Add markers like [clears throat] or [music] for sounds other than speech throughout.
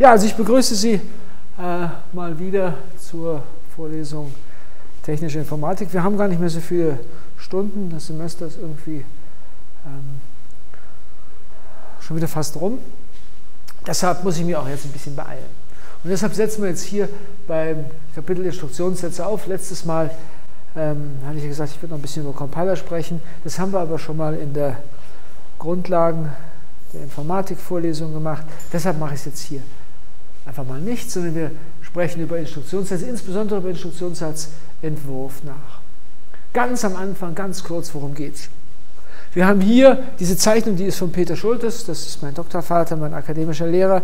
Ja, also ich begrüße Sie äh, mal wieder zur Vorlesung Technische Informatik. Wir haben gar nicht mehr so viele Stunden. Das Semester ist irgendwie ähm, schon wieder fast rum. Deshalb muss ich mir auch jetzt ein bisschen beeilen. Und deshalb setzen wir jetzt hier beim Kapitel Instruktionssätze auf. Letztes Mal ähm, hatte ich gesagt, ich würde noch ein bisschen über Compiler sprechen. Das haben wir aber schon mal in der Grundlagen der Informatik-Vorlesung gemacht. Deshalb mache ich es jetzt hier einfach mal nicht, sondern wir sprechen über Instruktionssätze, insbesondere über Instruktionssatzentwurf nach. Ganz am Anfang, ganz kurz, worum geht es? Wir haben hier diese Zeichnung, die ist von Peter Schultes, das ist mein Doktorvater, mein akademischer Lehrer,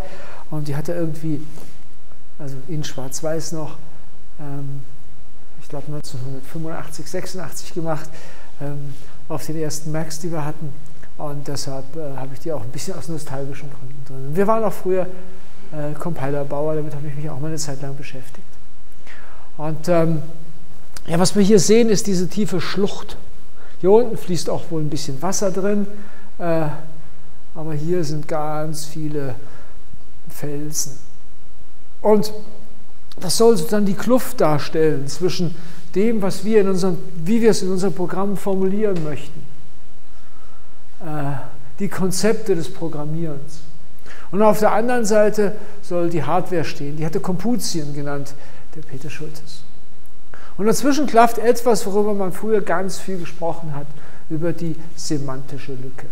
und die hat er irgendwie, also in Schwarz-Weiß noch, ähm, ich glaube 1985, 86 gemacht, ähm, auf den ersten Macs, die wir hatten. Und deshalb äh, habe ich die auch ein bisschen aus nostalgischen Gründen drin. Wir waren auch früher äh, Compilerbauer, damit habe ich mich auch mal eine Zeit lang beschäftigt. Und ähm, ja, was wir hier sehen, ist diese tiefe Schlucht. Hier unten fließt auch wohl ein bisschen Wasser drin, äh, aber hier sind ganz viele Felsen. Und das soll sozusagen die Kluft darstellen zwischen dem, was wir in unserem, wie wir es in unserem Programm formulieren möchten. Äh, die Konzepte des Programmierens. Und auf der anderen Seite soll die Hardware stehen. Die hatte Komputien genannt, der Peter Schultes. Und dazwischen klafft etwas, worüber man früher ganz viel gesprochen hat, über die semantische Lücke.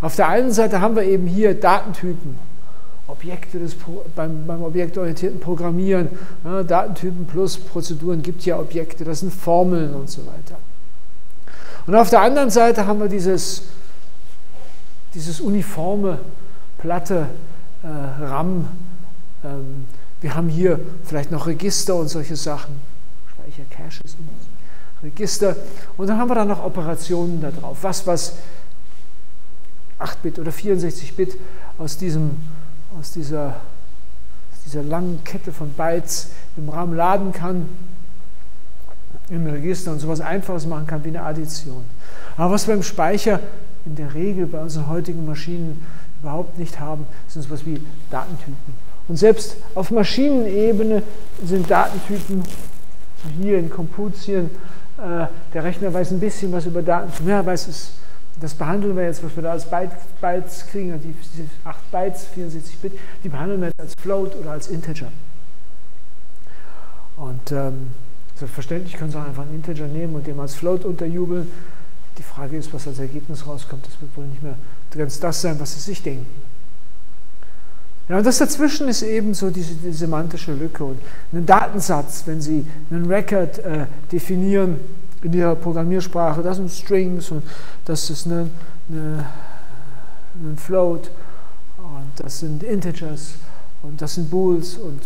Auf der einen Seite haben wir eben hier Datentypen, Objekte des, beim, beim objektorientierten Programmieren, ja, Datentypen plus Prozeduren gibt ja Objekte, das sind Formeln und so weiter. Und auf der anderen Seite haben wir dieses dieses uniforme, platte äh, RAM. Ähm, wir haben hier vielleicht noch Register und solche Sachen, Speichercaches und Register. Und dann haben wir da noch Operationen da drauf. Was, was 8-Bit oder 64-Bit aus, aus, dieser, aus dieser langen Kette von Bytes im RAM laden kann, im Register und sowas Einfaches machen kann wie eine Addition. Aber was beim Speicher in der Regel bei unseren heutigen Maschinen überhaupt nicht haben, sind so etwas wie Datentypen. Und selbst auf Maschinenebene sind Datentypen hier in Komputien, äh, der Rechner weiß ein bisschen was über Datentypen. Ja, weiß es, das behandeln wir jetzt, was wir da als Byte, Bytes kriegen, die, diese 8 Bytes, 64 Bit, die behandeln wir jetzt als Float oder als Integer. Und ähm, selbstverständlich können Sie auch einfach einen Integer nehmen und dem als Float unterjubeln. Die Frage ist, was als Ergebnis rauskommt. Das wird wohl nicht mehr ganz das sein, was Sie sich denken. Ja, und das dazwischen ist eben so diese, diese semantische Lücke. Und einen Datensatz, wenn Sie einen Record äh, definieren in Ihrer Programmiersprache, das sind Strings und das ist eine, eine, ein Float und das sind Integers und das sind Bools und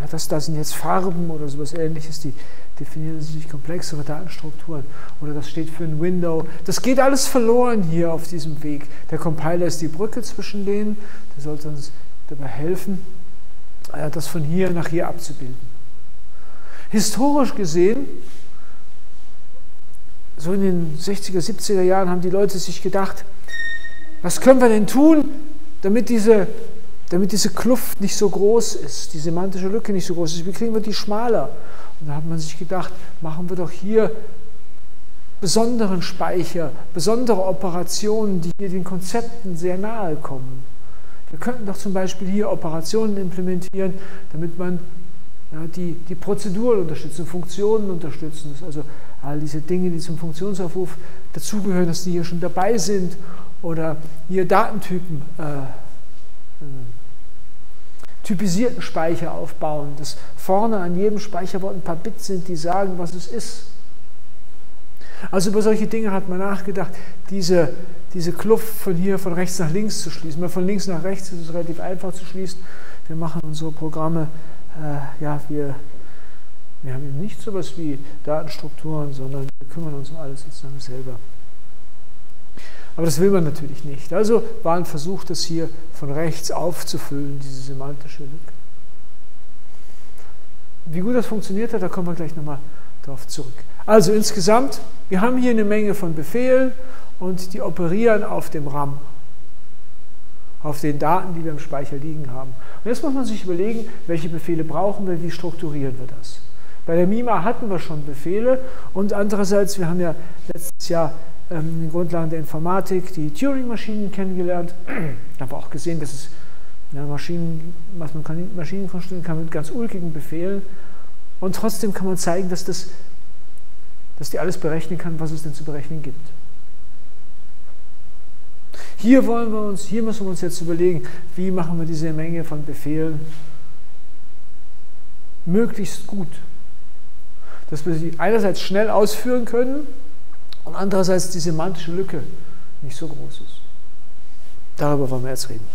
ja, das, das sind jetzt Farben oder sowas ähnliches, die definieren sich komplexere Datenstrukturen oder das steht für ein Window. Das geht alles verloren hier auf diesem Weg. Der Compiler ist die Brücke zwischen denen, der sollte uns dabei helfen, äh, das von hier nach hier abzubilden. Historisch gesehen, so in den 60er, 70er Jahren haben die Leute sich gedacht, was können wir denn tun, damit diese, damit diese Kluft nicht so groß ist, die semantische Lücke nicht so groß ist. Wie kriegen wir die schmaler? Und da hat man sich gedacht, machen wir doch hier besonderen Speicher, besondere Operationen, die hier den Konzepten sehr nahe kommen. Wir könnten doch zum Beispiel hier Operationen implementieren, damit man ja, die, die Prozeduren unterstützen, Funktionen unterstützen. Also all diese Dinge, die zum Funktionsaufruf dazugehören, dass die hier schon dabei sind. Oder hier Datentypen äh, typisierten Speicher aufbauen, dass vorne an jedem Speicherwort ein paar Bits sind, die sagen, was es ist. Also über solche Dinge hat man nachgedacht, diese, diese Kluft von hier von rechts nach links zu schließen. Weil von links nach rechts ist es relativ einfach zu schließen. Wir machen unsere Programme, äh, ja, wir, wir haben eben nicht so etwas wie Datenstrukturen, sondern wir kümmern uns um alles sozusagen selber. Aber das will man natürlich nicht. Also war ein Versuch, das hier von rechts aufzufüllen, diese semantische Lücke. Wie gut das funktioniert hat, da kommen wir gleich nochmal darauf zurück. Also insgesamt, wir haben hier eine Menge von Befehlen und die operieren auf dem RAM. auf den Daten, die wir im Speicher liegen haben. Und jetzt muss man sich überlegen, welche Befehle brauchen wir, wie strukturieren wir das. Bei der MIMA hatten wir schon Befehle und andererseits, wir haben ja letztes Jahr ähm, Grundlagen der Informatik die Turing-Maschinen kennengelernt. Haben wir auch gesehen, dass es ja, Maschinen, was man kann, Maschinen konstruieren kann mit ganz ulkigen Befehlen und trotzdem kann man zeigen, dass, das, dass die alles berechnen kann, was es denn zu berechnen gibt. Hier wollen wir uns, hier müssen wir uns jetzt überlegen, wie machen wir diese Menge von Befehlen möglichst gut. Dass wir sie einerseits schnell ausführen können und andererseits die semantische Lücke nicht so groß ist. Darüber wollen wir jetzt reden.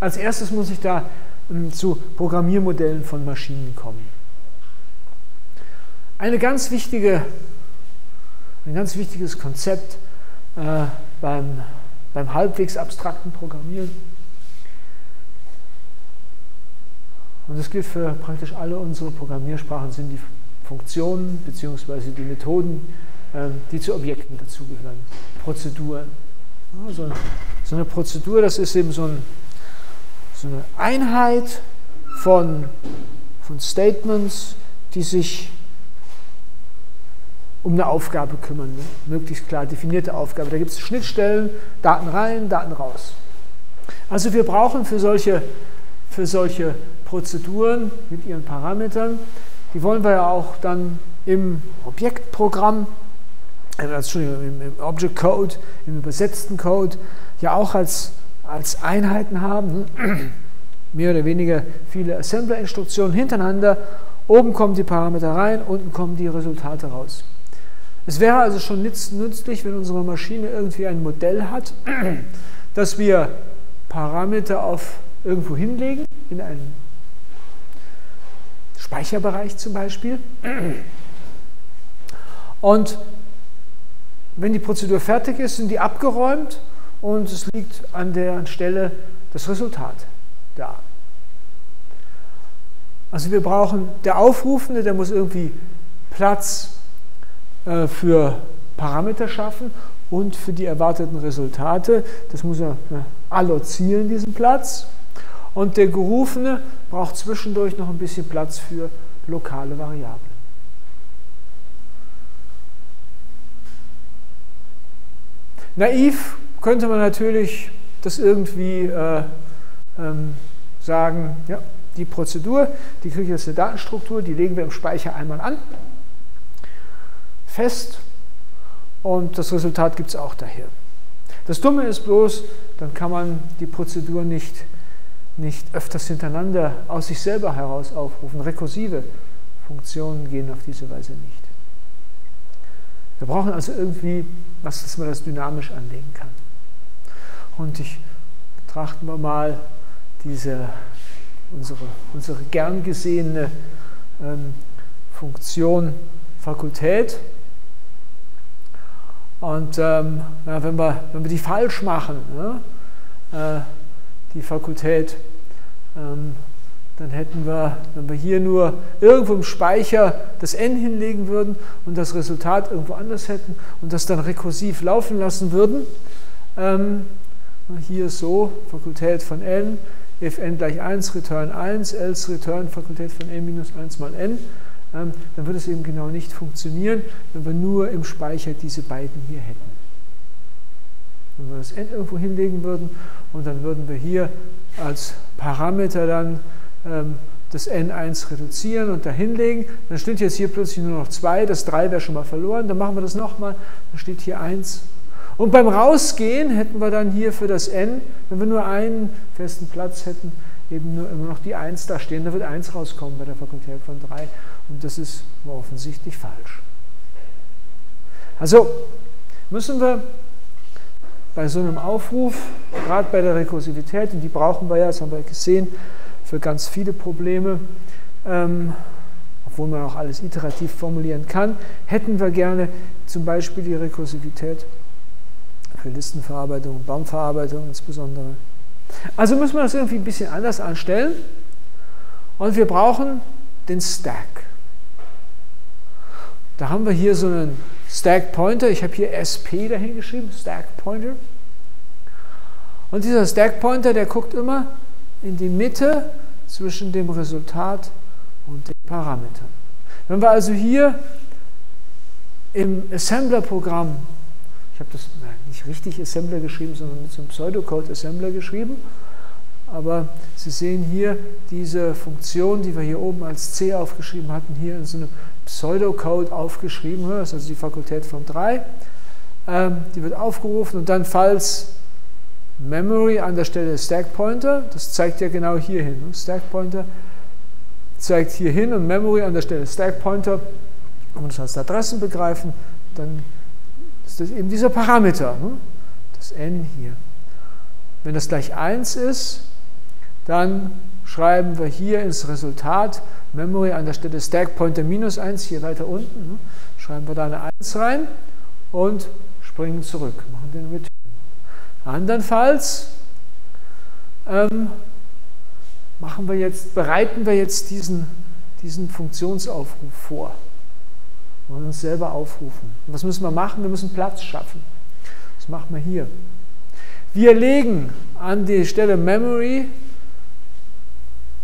Als erstes muss ich da ähm, zu Programmiermodellen von Maschinen kommen. Eine ganz wichtige, ein ganz wichtiges Konzept äh, beim, beim halbwegs abstrakten Programmieren. Und das gilt für praktisch alle unsere Programmiersprachen, sind die Funktionen bzw. die Methoden, äh, die zu Objekten dazugehören. Prozeduren. So, eine Prozedur, das ist eben so eine Einheit von, von Statements, die sich um eine Aufgabe kümmern, ne? möglichst klar definierte Aufgabe. Da gibt es Schnittstellen, Daten rein, Daten raus. Also wir brauchen für solche, für solche Prozeduren mit ihren Parametern, die wollen wir ja auch dann im Objektprogramm, äh, Entschuldigung, im, im Object Code, im übersetzten Code, ja auch als, als Einheiten haben. Ne? [clears throat] Mehr oder weniger viele Assembler-Instruktionen hintereinander. Oben kommen die Parameter rein, unten kommen die Resultate raus. Es wäre also schon nützlich, wenn unsere Maschine irgendwie ein Modell hat, [clears throat] dass wir Parameter auf irgendwo hinlegen, in einen Speicherbereich zum Beispiel. Und wenn die Prozedur fertig ist, sind die abgeräumt und es liegt an der Stelle das Resultat da. Also wir brauchen, der Aufrufende, der muss irgendwie Platz äh, für Parameter schaffen und für die erwarteten Resultate. Das muss er äh, allozieren, diesen Platz. Und der Gerufene braucht zwischendurch noch ein bisschen Platz für lokale Variablen. Naiv könnte man natürlich das irgendwie äh, ähm, sagen, ja, die Prozedur, die kriegt jetzt eine Datenstruktur, die legen wir im Speicher einmal an fest und das Resultat gibt es auch daher. Das Dumme ist bloß, dann kann man die Prozedur nicht, nicht öfters hintereinander aus sich selber heraus aufrufen. Rekursive Funktionen gehen auf diese Weise nicht. Wir brauchen also irgendwie was, dass man das dynamisch anlegen kann. Und ich betrachten wir mal diese, unsere, unsere gern gesehene ähm, Funktion Fakultät. Und ähm, ja, wenn, wir, wenn wir die falsch machen, ne, äh, die Fakultät, dann hätten wir, wenn wir hier nur irgendwo im Speicher das n hinlegen würden und das Resultat irgendwo anders hätten und das dann rekursiv laufen lassen würden, ähm, hier so, Fakultät von n, if n gleich 1, return 1, else return Fakultät von n minus 1 mal n, ähm, dann würde es eben genau nicht funktionieren, wenn wir nur im Speicher diese beiden hier hätten. Wenn wir das n irgendwo hinlegen würden und dann würden wir hier als Parameter dann ähm, das n1 reduzieren und da hinlegen, dann steht jetzt hier plötzlich nur noch 2, das 3 wäre schon mal verloren, dann machen wir das nochmal, dann steht hier 1. Und beim Rausgehen hätten wir dann hier für das n, wenn wir nur einen festen Platz hätten, eben nur immer noch die 1 da stehen, da wird 1 rauskommen bei der Fakultät von 3. Und das ist offensichtlich falsch. Also müssen wir bei so einem Aufruf, gerade bei der Rekursivität, und die brauchen wir ja, das haben wir gesehen, für ganz viele Probleme, ähm, obwohl man auch alles iterativ formulieren kann, hätten wir gerne zum Beispiel die Rekursivität für Listenverarbeitung und Baumverarbeitung insbesondere. Also müssen wir das irgendwie ein bisschen anders anstellen und wir brauchen den Stack. Da haben wir hier so einen Stack Pointer. Ich habe hier SP dahingeschrieben, Stack Pointer. Und dieser Stack Pointer, der guckt immer in die Mitte zwischen dem Resultat und den Parametern. Wenn wir also hier im Assembler-Programm, ich habe das nicht richtig Assembler geschrieben, sondern mit so einem Pseudocode Assembler geschrieben, aber Sie sehen hier diese Funktion, die wir hier oben als C aufgeschrieben hatten, hier in so einem Pseudocode aufgeschrieben, das ist also die Fakultät von 3. Ähm, die wird aufgerufen und dann, falls Memory an der Stelle Stack Pointer, das zeigt ja genau hier hin. Ne? Stack Pointer zeigt hier hin und Memory an der Stelle Stack Pointer, wenn wir das als Adressen begreifen, dann ist das eben dieser Parameter, ne? das n hier. Wenn das gleich 1 ist, dann schreiben wir hier ins Resultat Memory an der Stelle Stack Pointer minus 1, hier weiter unten, ne? schreiben wir da eine 1 rein und springen zurück, machen den Return. Andernfalls ähm, machen wir jetzt, bereiten wir jetzt diesen, diesen Funktionsaufruf vor. Wir wollen uns selber aufrufen. Und was müssen wir machen? Wir müssen Platz schaffen. Das machen wir hier. Wir legen an die Stelle Memory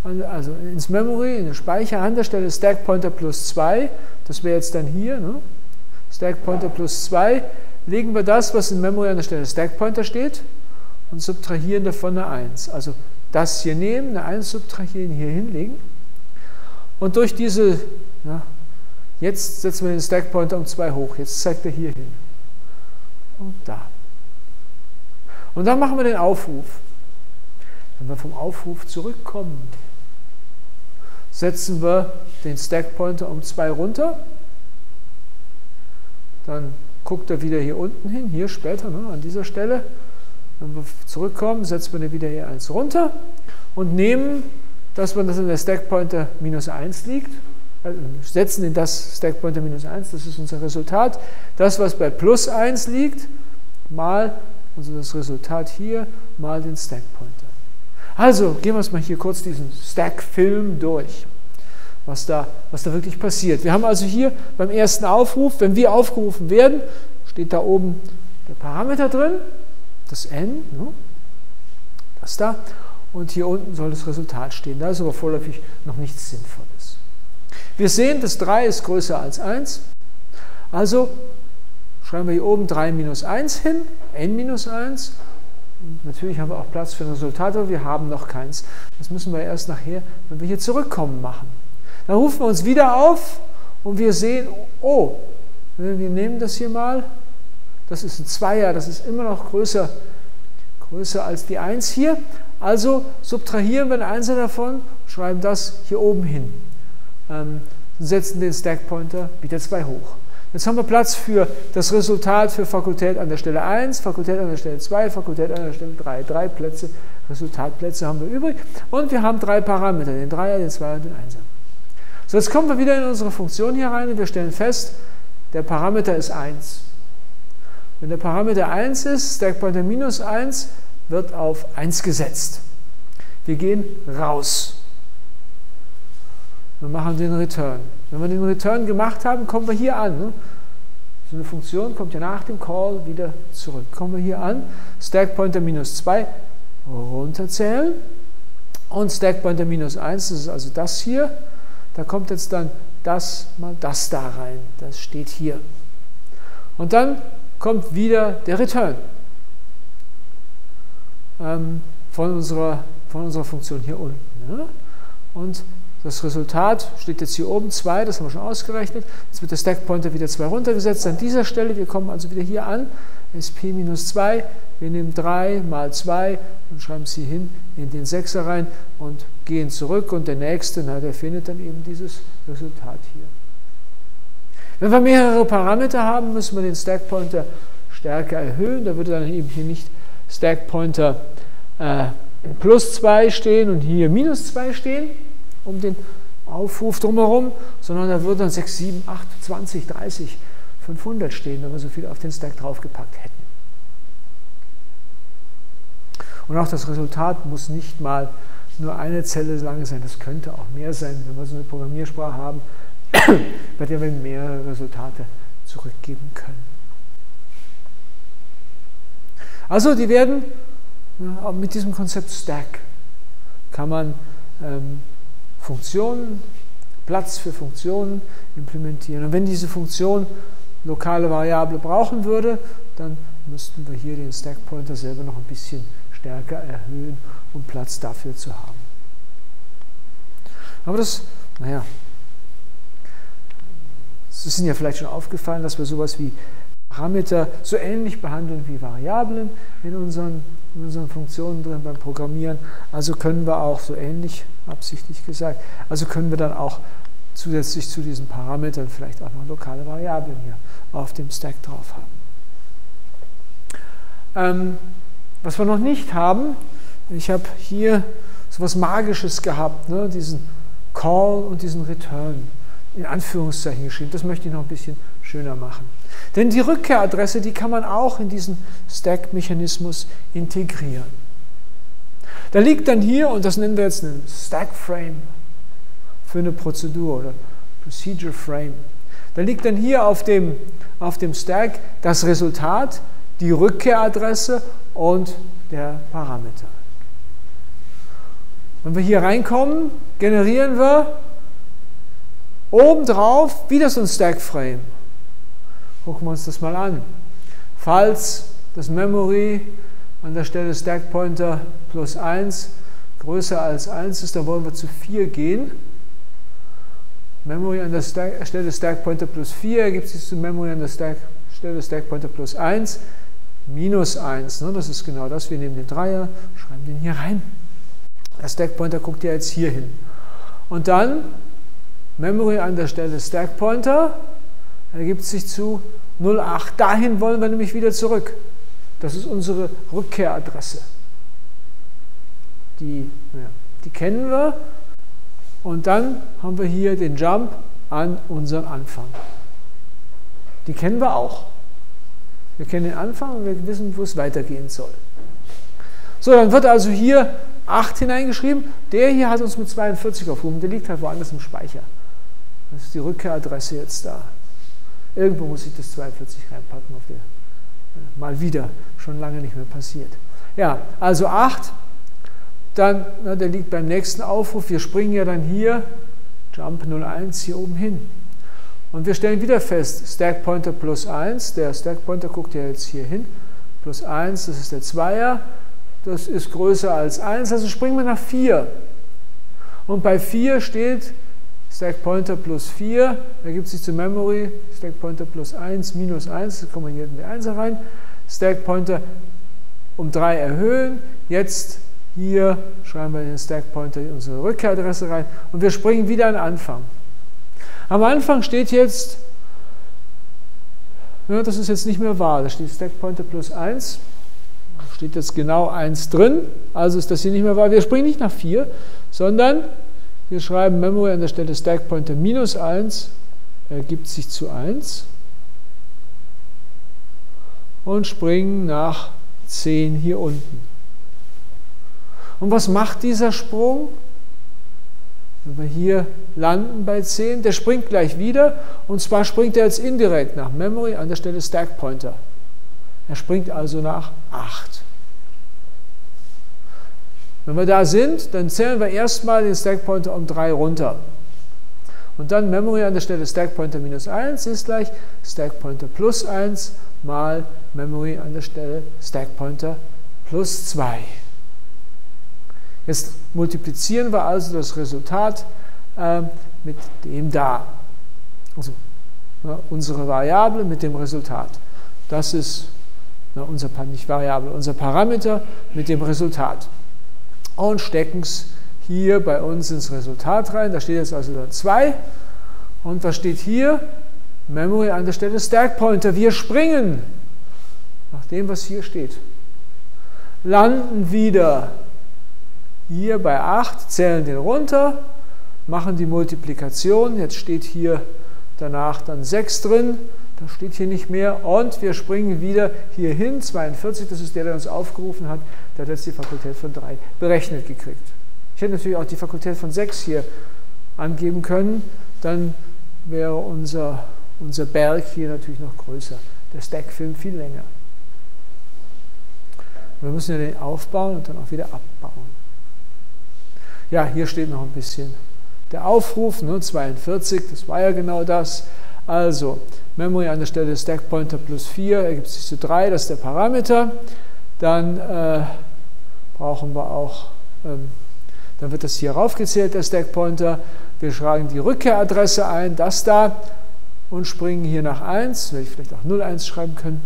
also ins Memory, in den Speicher, an der Stelle Stack Pointer plus 2, das wäre jetzt dann hier, ne? Stack Pointer plus 2, legen wir das, was in Memory an der Stelle Stack Pointer steht und subtrahieren davon eine 1. Also das hier nehmen, eine 1 subtrahieren, hier hinlegen und durch diese, ja, jetzt setzen wir den Stack Pointer um 2 hoch, jetzt zeigt er hier hin und da. Und dann machen wir den Aufruf. Wenn wir vom Aufruf zurückkommen, setzen wir den Stack Pointer um 2 runter. Dann guckt er wieder hier unten hin, hier später ne, an dieser Stelle. Wenn wir zurückkommen, setzen wir den wieder hier 1 runter und nehmen das, was in der Stack Pointer minus 1 liegt, also setzen in das Stack Pointer minus 1, das ist unser Resultat. Das, was bei plus 1 liegt, mal, also das Resultat hier, mal den Stack Pointer. Also gehen wir uns mal hier kurz diesen Stack-Film durch, was da, was da wirklich passiert. Wir haben also hier beim ersten Aufruf, wenn wir aufgerufen werden, steht da oben der Parameter drin, das n, ne? das da, und hier unten soll das Resultat stehen. Da ist aber vorläufig noch nichts Sinnvolles. Wir sehen, das 3 ist größer als 1, also schreiben wir hier oben 3 minus 1 hin, n minus 1, und natürlich haben wir auch Platz für ein Resultat, aber wir haben noch keins. Das müssen wir erst nachher, wenn wir hier zurückkommen, machen. Dann rufen wir uns wieder auf und wir sehen, oh, wir nehmen das hier mal, das ist ein Zweier, das ist immer noch größer, größer als die 1 hier. Also subtrahieren wir ein Einser davon, schreiben das hier oben hin. Ähm, setzen den Stack Pointer wieder 2 hoch. Jetzt haben wir Platz für das Resultat für Fakultät an der Stelle 1, Fakultät an der Stelle 2, Fakultät an der Stelle 3. Drei Plätze, Resultatplätze haben wir übrig. Und wir haben drei Parameter, den Dreier, den Zweier und den Einser. So, jetzt kommen wir wieder in unsere Funktion hier rein und wir stellen fest, der Parameter ist 1. Wenn der Parameter 1 ist, Stackpointer minus 1 wird auf 1 gesetzt. Wir gehen raus. Wir machen den Return. Wenn wir den Return gemacht haben, kommen wir hier an. So eine Funktion kommt ja nach dem Call wieder zurück. Kommen wir hier an, Stack Pointer minus 2 runterzählen und Stack Pointer minus 1, das ist also das hier. Da kommt jetzt dann das mal das da rein. Das steht hier. Und dann kommt wieder der Return ähm, von, unserer, von unserer Funktion hier unten. Ne? Und das Resultat steht jetzt hier oben 2, das haben wir schon ausgerechnet. Jetzt wird der Stack Pointer wieder 2 runtergesetzt. An dieser Stelle, wir kommen also wieder hier an, SP minus 2. Wir nehmen 3 mal 2 und schreiben sie hin in den 6er rein und gehen zurück. Und der nächste, na, der findet dann eben dieses Resultat hier. Wenn wir mehrere Parameter haben, müssen wir den Stack Pointer stärker erhöhen. Da würde dann eben hier nicht Stack Pointer äh, plus 2 stehen und hier minus 2 stehen um den Aufruf drumherum, sondern da würden dann 6, 7, 8, 20, 30, 500 stehen, wenn wir so viel auf den Stack draufgepackt hätten. Und auch das Resultat muss nicht mal nur eine Zelle lang sein, das könnte auch mehr sein, wenn wir so eine Programmiersprache haben, bei der wir mehrere Resultate zurückgeben können. Also die werden Ja, mit diesem Konzept Stack kann man ähm, Funktionen, Platz für Funktionen implementieren. Und wenn diese Funktion lokale Variable brauchen würde, dann müssten wir hier den Stack Pointer selber noch ein bisschen stärker erhöhen, um Platz dafür zu haben. Aber das, naja, es ist Ihnen ja vielleicht schon aufgefallen, dass wir sowas wie Parameter so ähnlich behandeln wie Variablen in unseren, in unseren Funktionen drin beim Programmieren. Also können wir auch so ähnlich, absichtlich gesagt, also können wir dann auch zusätzlich zu diesen Parametern vielleicht auch noch lokale Variablen hier auf dem Stack drauf haben. Ähm, was wir noch nicht haben, ich habe hier so etwas Magisches gehabt, ne, diesen Call und diesen Return in Anführungszeichen geschrieben. Das möchte ich noch ein bisschen schöner machen. Denn die Rückkehradresse, die kann man auch in diesen Stack-Mechanismus integrieren. Da liegt dann hier, und das nennen wir jetzt einen Stack-Frame für eine Prozedur oder Procedure Frame. Da liegt dann hier auf dem, auf dem Stack das Resultat, die Rückkehradresse und der Parameter. Wenn wir hier reinkommen, generieren wir obendrauf wieder so ein Stack Frame. Gucken wir uns das mal an. Falls das Memory an der Stelle Stack Pointer plus 1 größer als 1 ist, dann wollen wir zu 4 gehen. Memory an der Stack, Stelle Stack Pointer plus 4 ergibt sich zu Memory an der Stack, Stelle Stack Pointer plus 1 minus 1. Ne? Das ist genau das. Wir nehmen den Dreier, schreiben den hier rein. Der Stack Pointer guckt ja jetzt hier hin. Und dann Memory an der Stelle Stack Pointer ergibt sich zu 08. Dahin wollen wir nämlich wieder zurück. Das ist unsere Rückkehradresse. Die, ja, die kennen wir. Und dann haben wir hier den Jump an unseren Anfang. Die kennen wir auch. Wir kennen den Anfang und wir wissen, wo es weitergehen soll. So, dann wird also hier 8 hineingeschrieben. Der hier hat uns mit 42 aufgehoben. Der liegt halt woanders im Speicher. Das ist die Rückkehradresse jetzt da. Irgendwo muss ich das 42 reinpacken, auf der äh, mal wieder schon lange nicht mehr passiert. Ja, also 8. Dann, na, der liegt beim nächsten Aufruf. Wir springen ja dann hier, Jump 01, hier oben hin. Und wir stellen wieder fest, Stack Pointer plus 1, der Stack Pointer guckt ja jetzt hier hin, plus 1, das ist der Zweier, das ist größer als 1, also springen wir nach 4. Und bei 4 steht Stack Pointer plus 4, ergibt sich zu Memory, Stack Pointer plus 1 minus 1, da kommen wir hier in die 1 rein, Stack Pointer um 3 erhöhen, jetzt hier schreiben wir den Stack Pointer in unsere Rückkehradresse rein. Und wir springen wieder an Anfang. Am Anfang steht jetzt, ja, das ist jetzt nicht mehr wahr, da steht Stack Pointer plus 1, steht jetzt genau 1 drin, also ist das hier nicht mehr wahr. Wir springen nicht nach 4, sondern wir schreiben Memory an der Stelle Stack Pointer minus 1, ergibt sich zu 1 und springen nach 10 hier unten. Und was macht dieser Sprung? Wenn wir hier landen bei 10, der springt gleich wieder und zwar springt er jetzt indirekt nach Memory an der Stelle Stack Pointer. Er springt also nach 8. Wenn wir da sind, dann zählen wir erstmal den Stack Pointer um 3 runter. Und dann Memory an der Stelle Stack Pointer minus 1 ist gleich Stack Pointer plus 1 mal Memory an der Stelle Stack Pointer plus 2. Jetzt multiplizieren wir also das Resultat äh, mit dem da. Also ja, unsere Variable mit dem Resultat. Das ist na, unser, nicht Variable, unser Parameter mit dem Resultat. Und stecken es hier bei uns ins Resultat rein. Da steht jetzt also dann 2. Und was steht hier? Memory an der Stelle Stack Pointer. Wir springen nach dem, was hier steht. Landen wieder hier bei 8, zählen den runter, machen die Multiplikation. Jetzt steht hier danach dann 6 drin. Das steht hier nicht mehr. Und wir springen wieder hier hin. 42, das ist der, der uns aufgerufen hat. Der hat jetzt die Fakultät von 3 berechnet gekriegt. Ich hätte natürlich auch die Fakultät von 6 hier angeben können. Dann wäre unser, unser Berg hier natürlich noch größer. Der Stack-Film viel länger. Wir müssen ja den aufbauen und dann auch wieder abbauen. Ja, hier steht noch ein bisschen der Aufruf, ne, 42, das war ja genau das. Also, Memory an der Stelle Stack Pointer plus 4 ergibt sich zu 3, das ist der Parameter. Dann äh, brauchen wir auch, ähm, dann wird das hier raufgezählt, der Stack Pointer. Wir schreiben die Rückkehradresse ein, das da, und springen hier nach 1, werde ich vielleicht auch 01 schreiben können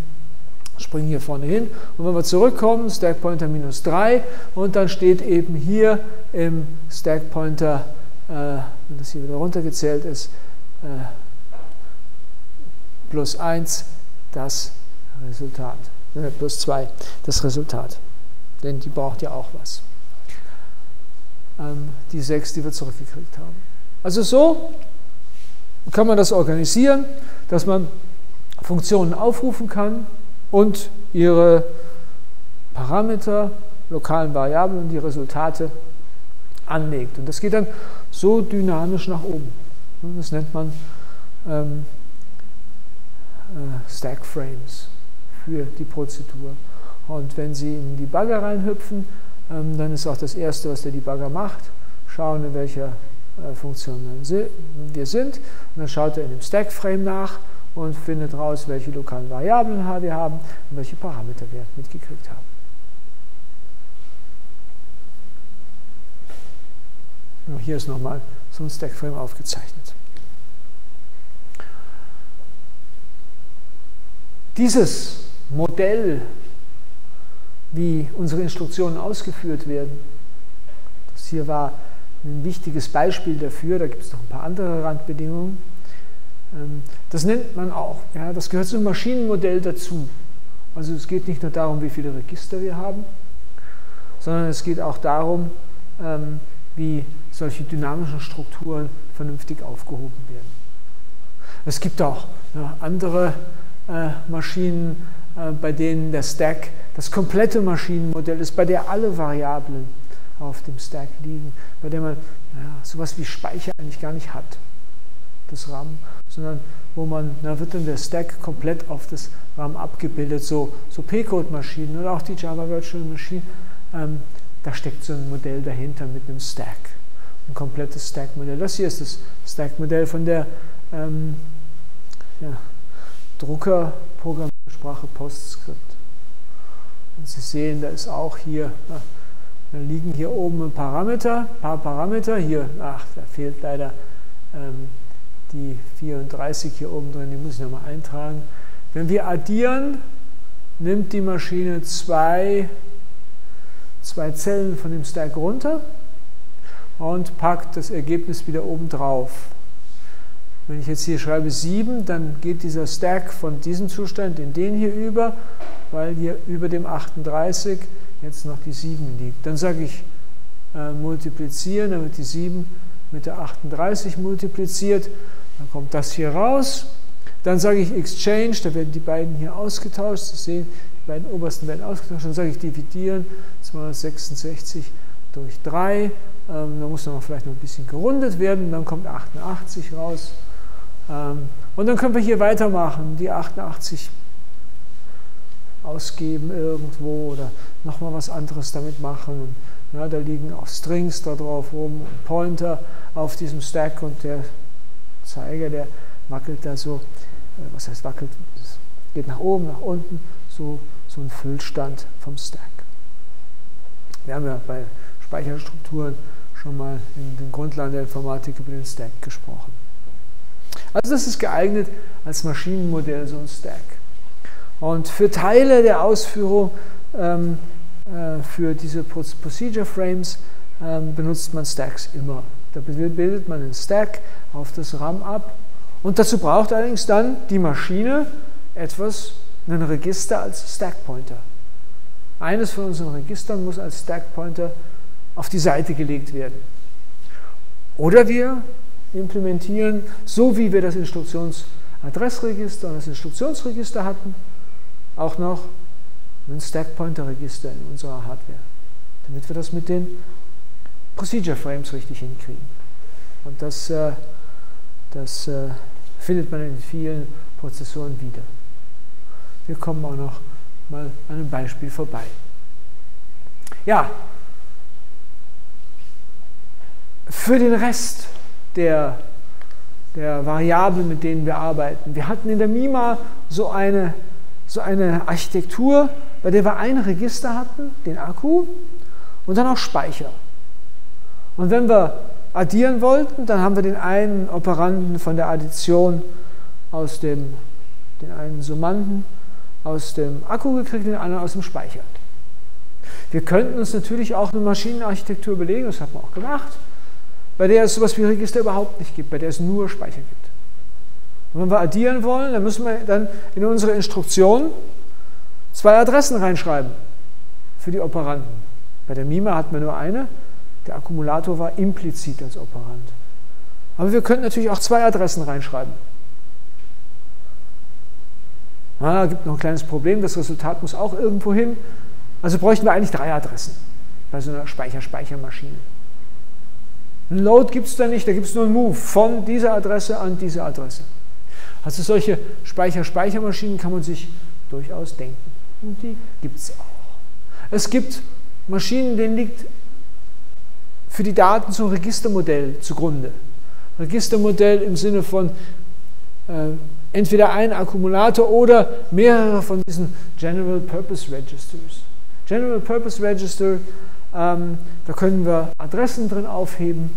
springen hier vorne hin. Und wenn wir zurückkommen, Stack Pointer minus 3 und dann steht eben hier im Stack Pointer, äh, wenn das hier wieder runtergezählt ist, äh, plus 1 das Resultat. Ne, plus 2 das Resultat. Denn die braucht ja auch was. Ähm, die 6, die wir zurückgekriegt haben. Also so kann man das organisieren, dass man Funktionen aufrufen kann, und ihre Parameter, lokalen Variablen und die Resultate anlegt. Und das geht dann so dynamisch nach oben. Das nennt man ähm, äh, Stack Frames für die Prozedur. Und wenn Sie in die Bagger reinhüpfen, ähm, dann ist auch das Erste, was der Debugger macht, schauen, in welcher äh, Funktion wir sind. Und dann schaut er in dem Stack Frame nach und findet raus, welche lokalen Variablen wir haben und welche Parameter wir mitgekriegt haben. Und hier ist nochmal so ein Stackframe aufgezeichnet. Dieses Modell, wie unsere Instruktionen ausgeführt werden, das hier war ein wichtiges Beispiel dafür, da gibt es noch ein paar andere Randbedingungen. Ähm, das nennt man auch, ja, das gehört zum Maschinenmodell dazu. Also es geht nicht nur darum, wie viele Register wir haben, sondern es geht auch darum, ähm, wie solche dynamischen Strukturen vernünftig aufgehoben werden. Es gibt auch andere Maschinen, äh, bei denen der Stack das komplette Maschinenmodell ist, bei der alle Variablen auf dem Stack liegen, bei der man ja, sowas wie Speicher eigentlich gar nicht hat, das RAM, sondern wo man, da wird dann der Stack komplett auf das RAM abgebildet, so, so P-Code-Maschinen oder auch die Java Virtual Machine, ähm, da steckt so ein Modell dahinter mit einem Stack, ein komplettes Stack-Modell. Das hier ist das Stack-Modell von der ähm, ja, Druckerprogrammiersprache PostScript. Und Sie sehen, da ist auch hier, da liegen hier oben ein Parameter, paar Parameter, hier, ach, da fehlt leider ähm, die 34 hier oben drin, die muss ich nochmal eintragen. Wenn wir addieren, nimmt die Maschine zwei, zwei Zellen von dem Stack runter und packt das Ergebnis wieder oben drauf. Wenn ich jetzt hier schreibe 7, dann geht dieser Stack von diesem Zustand in den hier über, weil hier über dem 38 jetzt noch die 7 liegt. Dann sage ich äh, multiplizieren, dann wird die 7 mit der 38 multipliziert dann kommt das hier raus. Dann sage ich Exchange, da werden die beiden hier ausgetauscht. Sie sehen, die beiden obersten werden ausgetauscht. Dann sage ich dividieren, 266 durch 3. Ähm, da muss dann vielleicht noch ein bisschen gerundet werden. Dann kommt 88 raus. Ähm, und dann können wir hier weitermachen, die 88 ausgeben irgendwo oder nochmal was anderes damit machen. ja, da liegen auch Strings da drauf rum, Pointer auf diesem Stack und der Zeiger, der wackelt da so, äh, was heißt wackelt, geht nach oben, nach unten, so, so ein Füllstand vom Stack. Wir haben ja bei Speicherstrukturen schon mal in den Grundlagen der Informatik über den Stack gesprochen. Also das ist geeignet als Maschinenmodell, so ein Stack. Und für Teile der Ausführung ähm, äh, für diese Procedure Frames ähm, benutzt man Stacks immer. Da bildet man einen Stack auf das RAM ab. Und dazu braucht allerdings dann die Maschine etwas, einen Register als Stackpointer. Eines von unseren Registern muss als Stackpointer auf die Seite gelegt werden. Oder wir implementieren, so wie wir das Instruktionsadressregister und das Instruktionsregister hatten, auch noch ein Stackpointer-Register in unserer Hardware, damit wir das mit den Procedure Frames richtig hinkriegen. Und das, äh, das äh, findet man in vielen Prozessoren wieder. Wir kommen auch noch mal an einem Beispiel vorbei. Ja, für den Rest der, der Variablen, mit denen wir arbeiten. Wir hatten in der MIMA so eine, so eine Architektur, bei der wir ein Register hatten, den Akku, und dann auch Speicher. Und wenn wir addieren wollten, dann haben wir den einen Operanden von der Addition aus dem, den einen Summanden aus dem Akku gekriegt, den anderen aus dem Speicher. Wir könnten uns natürlich auch eine Maschinenarchitektur überlegen, das hat man auch gemacht, bei der es sowas wie Register überhaupt nicht gibt, bei der es nur Speicher gibt. Und wenn wir addieren wollen, dann müssen wir dann in unsere Instruktion zwei Adressen reinschreiben für die Operanden. Bei der MIMA hatten wir nur eine, der Akkumulator war implizit als Operand. Aber wir könnten natürlich auch zwei Adressen reinschreiben. Ah, gibt noch ein kleines Problem, das Resultat muss auch irgendwo hin. Also bräuchten wir eigentlich drei Adressen bei so einer Speicher-Speichermaschine. Ein Load gibt es da nicht, da gibt es nur ein Move von dieser Adresse an diese Adresse. Also solche Speicher-Speichermaschinen kann man sich durchaus denken. Und die gibt es auch. Es gibt Maschinen, denen liegt für die Daten so ein Registermodell zugrunde. Registermodell im Sinne von äh, entweder ein Akkumulator oder mehrere von diesen General Purpose Registers. General Purpose Register, ähm, da können wir Adressen drin aufheben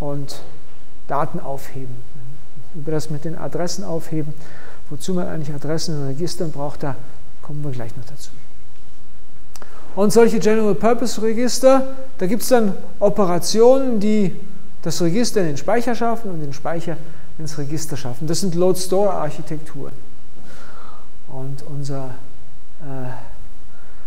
und Daten aufheben. Über das mit den Adressen aufheben, wozu man eigentlich Adressen in Registern braucht, da kommen wir gleich noch dazu. Und solche General Purpose Register, da gibt es dann Operationen, die das Register in den Speicher schaffen und den Speicher ins Register schaffen. Das sind Load-Store-Architekturen. Und unser, äh,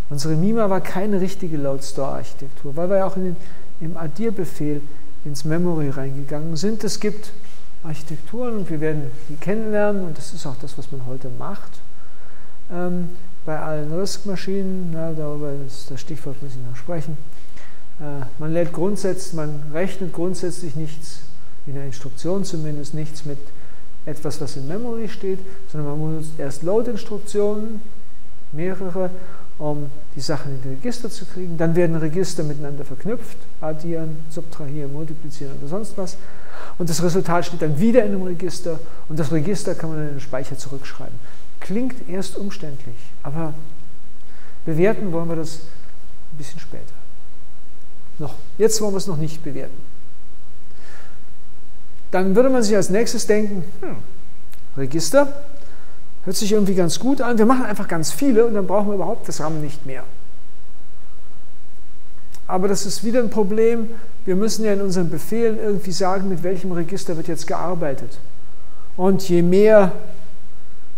unsere MIMA war keine richtige Load-Store-Architektur, weil wir ja auch den, im Addierbefehl ins Memory reingegangen sind. Es gibt Architekturen und wir werden die kennenlernen und das ist auch das, was man heute macht. Ähm, bei allen RISC-Maschinen, ja, darüber ist das Stichwort, muss ich noch sprechen. Äh, man lädt grundsätzlich, man rechnet grundsätzlich nichts, in der Instruktion zumindest, nichts mit etwas, was in Memory steht, sondern man muss erst Load-Instruktionen, mehrere, um die Sachen in Register zu kriegen. Dann werden Register miteinander verknüpft, addieren, subtrahieren, multiplizieren oder sonst was. Und das Resultat steht dann wieder in einem Register und das Register kann man in den Speicher zurückschreiben. Klingt erst umständlich, aber bewerten wollen wir das ein bisschen später. Noch. Jetzt wollen wir es noch nicht bewerten. Dann würde man sich als nächstes denken, hm, Register, hört sich irgendwie ganz gut an. Wir machen einfach ganz viele und dann brauchen wir überhaupt das RAM nicht mehr. Aber das ist wieder ein Problem. Wir müssen ja in unseren Befehlen irgendwie sagen, mit welchem Register wird jetzt gearbeitet. Und je mehr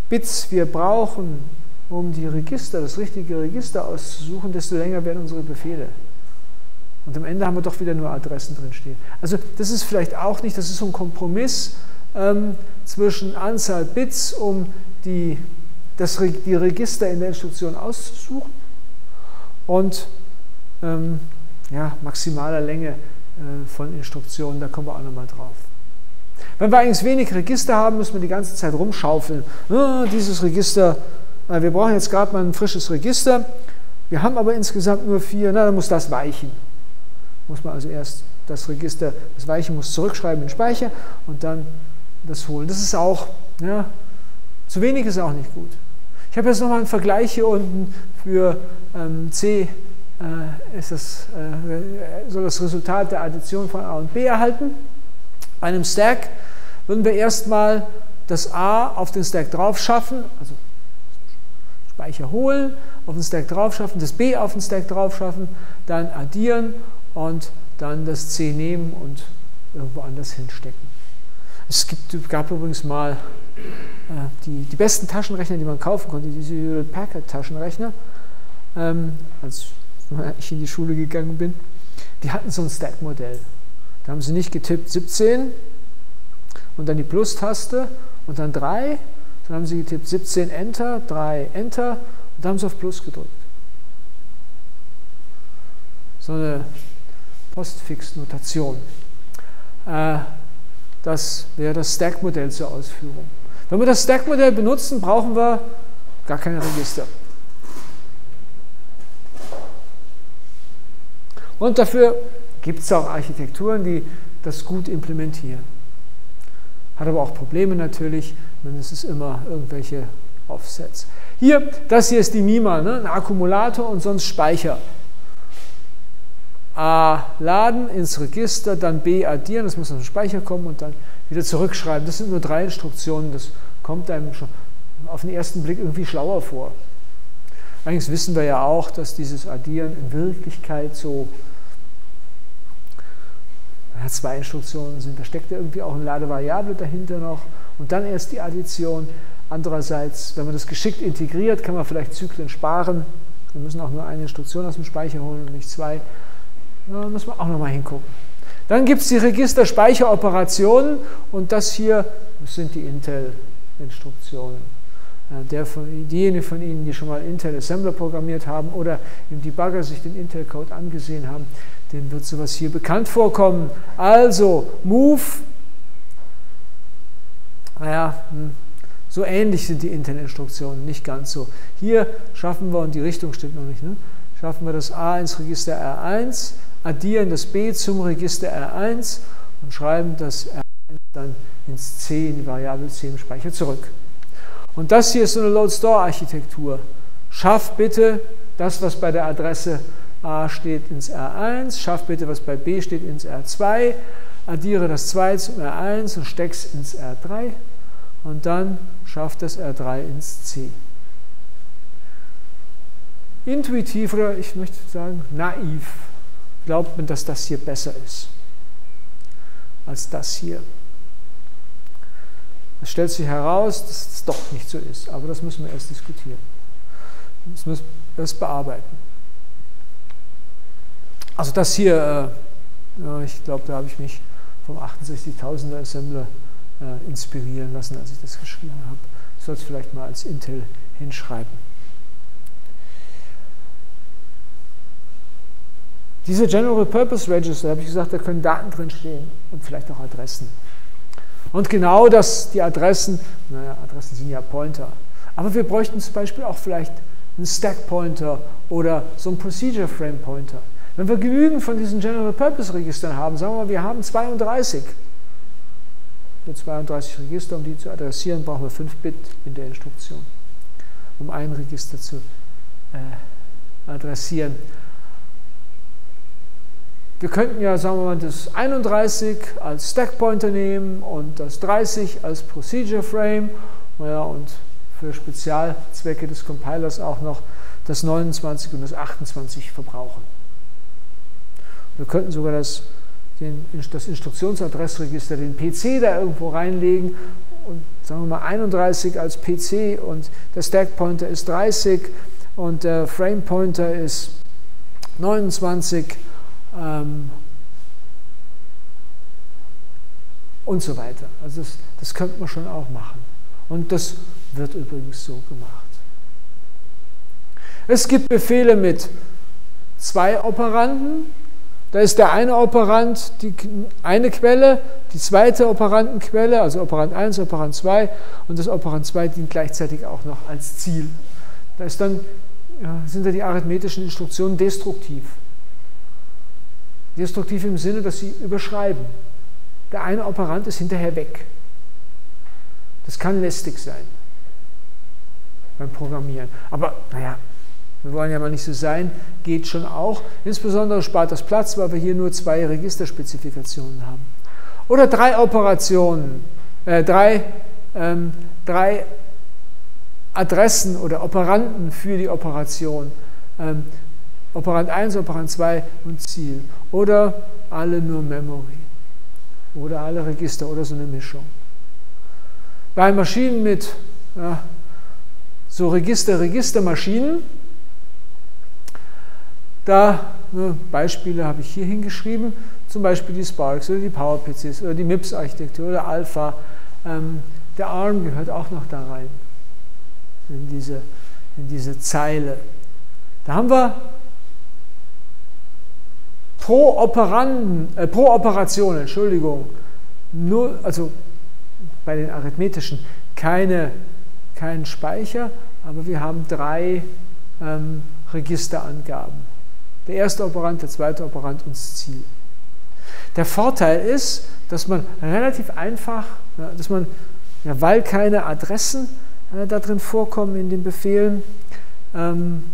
Bits wir brauchen, um die Register, das richtige Register auszusuchen, desto länger werden unsere Befehle. Und am Ende haben wir doch wieder nur Adressen drinstehen. Also das ist vielleicht auch nicht, das ist so ein Kompromiss ähm, zwischen Anzahl Bits, um die, das, die Register in der Instruktion auszusuchen und ähm, ja, maximaler Länge äh, von Instruktionen, da kommen wir auch nochmal drauf. Wenn wir eigentlich wenig Register haben, müssen wir die ganze Zeit rumschaufeln. Ah, dieses Register, wir brauchen jetzt gerade mal ein frisches Register. Wir haben aber insgesamt nur vier, na, dann muss das weichen. Muss man also erst das Register, das Weichen muss zurückschreiben in den Speicher und dann das holen. Das ist auch, ja, zu wenig ist auch nicht gut. Ich habe jetzt nochmal einen Vergleich hier unten für ähm, C. Äh, ist das, äh, soll das Resultat der Addition von A und B erhalten. Bei einem Stack würden wir erstmal das A auf den Stack drauf schaffen, also Speicher holen, auf den Stack drauf schaffen, das B auf den Stack drauf schaffen, dann addieren und dann das C nehmen und irgendwo anders hinstecken. Es gibt, gab übrigens mal äh, die, die besten Taschenrechner, die man kaufen konnte, diese Hewlett Packard Taschenrechner, ähm, als [laughs] ich in die Schule gegangen bin, die hatten so ein Stack-Modell. Da haben sie nicht getippt 17, und dann die Plus-Taste und dann 3. Dann haben Sie getippt 17 Enter, 3 Enter und dann haben Sie auf Plus gedrückt. So eine Postfix-Notation. Äh, das wäre das Stack-Modell zur Ausführung. Wenn wir das Stack-Modell benutzen, brauchen wir gar keine Register. Und dafür gibt es auch Architekturen, die das gut implementieren. Hat aber auch Probleme natürlich, denn es ist immer irgendwelche Offsets. Hier, das hier ist die MIMA, ne? ein Akkumulator und sonst Speicher. A laden ins Register, dann B addieren, das muss aus dem Speicher kommen und dann wieder zurückschreiben. Das sind nur drei Instruktionen, das kommt einem schon auf den ersten Blick irgendwie schlauer vor. Allerdings wissen wir ja auch, dass dieses Addieren in Wirklichkeit so zwei Instruktionen sind. Da steckt ja irgendwie auch eine Ladevariable dahinter noch und dann erst die Addition. Andererseits, wenn man das geschickt integriert, kann man vielleicht Zyklen sparen. Wir müssen auch nur eine Instruktion aus dem Speicher holen und nicht zwei. Da muss man auch nochmal hingucken. Dann gibt es die Register-Speicheroperationen und das hier das sind die Intel-Instruktionen. Äh, der von, diejenigen von Ihnen, die schon mal Intel Assembler programmiert haben oder im Debugger sich den Intel-Code angesehen haben, denen wird sowas hier bekannt vorkommen. Also, Move, naja, hm, so ähnlich sind die Intel-Instruktionen, nicht ganz so. Hier schaffen wir, und die Richtung stimmt noch nicht, ne? schaffen wir das A ins Register R1, addieren das B zum Register R1 und schreiben das R1 dann ins C, in die Variable C im Speicher zurück. Und das hier ist so eine Load-Store-Architektur. Schaff bitte das, was bei der Adresse A steht, ins R1, schaff bitte, was bei B steht, ins R2, addiere das 2 zum R1 und steck's ins R3 und dann schafft das R3 ins C. Intuitiv oder ich möchte sagen naiv glaubt man, dass das hier besser ist als das hier. Es stellt sich heraus, dass es doch nicht so ist, aber das müssen wir erst diskutieren. Das müssen wir erst bearbeiten. Also das hier, äh, ich glaube, da habe ich mich vom 68.000er Assembler äh, inspirieren lassen, als ich das geschrieben habe. Ich soll es vielleicht mal als Intel hinschreiben. Diese General Purpose Register, habe ich gesagt, da können Daten drin stehen und vielleicht auch Adressen. Und genau das, die Adressen, naja, Adressen sind ja Pointer. Aber wir bräuchten zum Beispiel auch vielleicht einen Stack Pointer oder so einen Procedure Frame Pointer. Wenn wir genügend von diesen General Purpose Registern haben, sagen wir mal, wir haben 32. Für 32 Register, um die zu adressieren, brauchen wir 5 Bit in der Instruktion, um ein Register zu äh, adressieren. Wir könnten ja, sagen wir mal, das 31 als Stack Pointer nehmen und das 30 als Procedure Frame ja, und für Spezialzwecke des Compilers auch noch das 29 und das 28 verbrauchen. Wir könnten sogar das, den, das Instruktionsadressregister, den PC da irgendwo reinlegen und sagen wir mal 31 als PC und der Stack Pointer ist 30 und der Frame Pointer ist 29 ähm, und so weiter. Also das, das könnte man schon auch machen. Und das wird übrigens so gemacht. Es gibt Befehle mit zwei Operanden. Da ist der eine Operand die eine Quelle, die zweite Operandenquelle, also Operand 1, Operand 2 und das Operand 2 dient gleichzeitig auch noch als Ziel. Da ist dann, sind da die arithmetischen Instruktionen destruktiv. Destruktiv im Sinne, dass sie überschreiben. Der eine Operant ist hinterher weg. Das kann lästig sein beim Programmieren. Aber naja, wir wollen ja mal nicht so sein, geht schon auch. Insbesondere spart das Platz, weil wir hier nur zwei Registerspezifikationen haben. Oder drei Operationen, äh, drei, ähm, drei Adressen oder Operanten für die Operation. Ähm, Operand 1, Operand 2 und Ziel. Oder alle nur Memory. Oder alle Register oder so eine Mischung. Bei Maschinen mit ja, so Register-Register-Maschinen, da ne, Beispiele habe ich hier hingeschrieben, zum Beispiel die Sparks oder die PowerPCs oder die MIPS-Architektur oder Alpha. Ähm, der ARM gehört auch noch da rein, in diese, in diese Zeile. Da haben wir pro, Operanden, äh, pro Operation, Entschuldigung, nur, also bei den arithmetischen, keine, keinen Speicher, aber wir haben drei ähm, Registerangaben. Der erste Operand, der zweite Operand und das Ziel. Der Vorteil ist, dass man relativ einfach, dass man, ja, weil keine Adressen äh, da drin vorkommen in den Befehlen, ähm,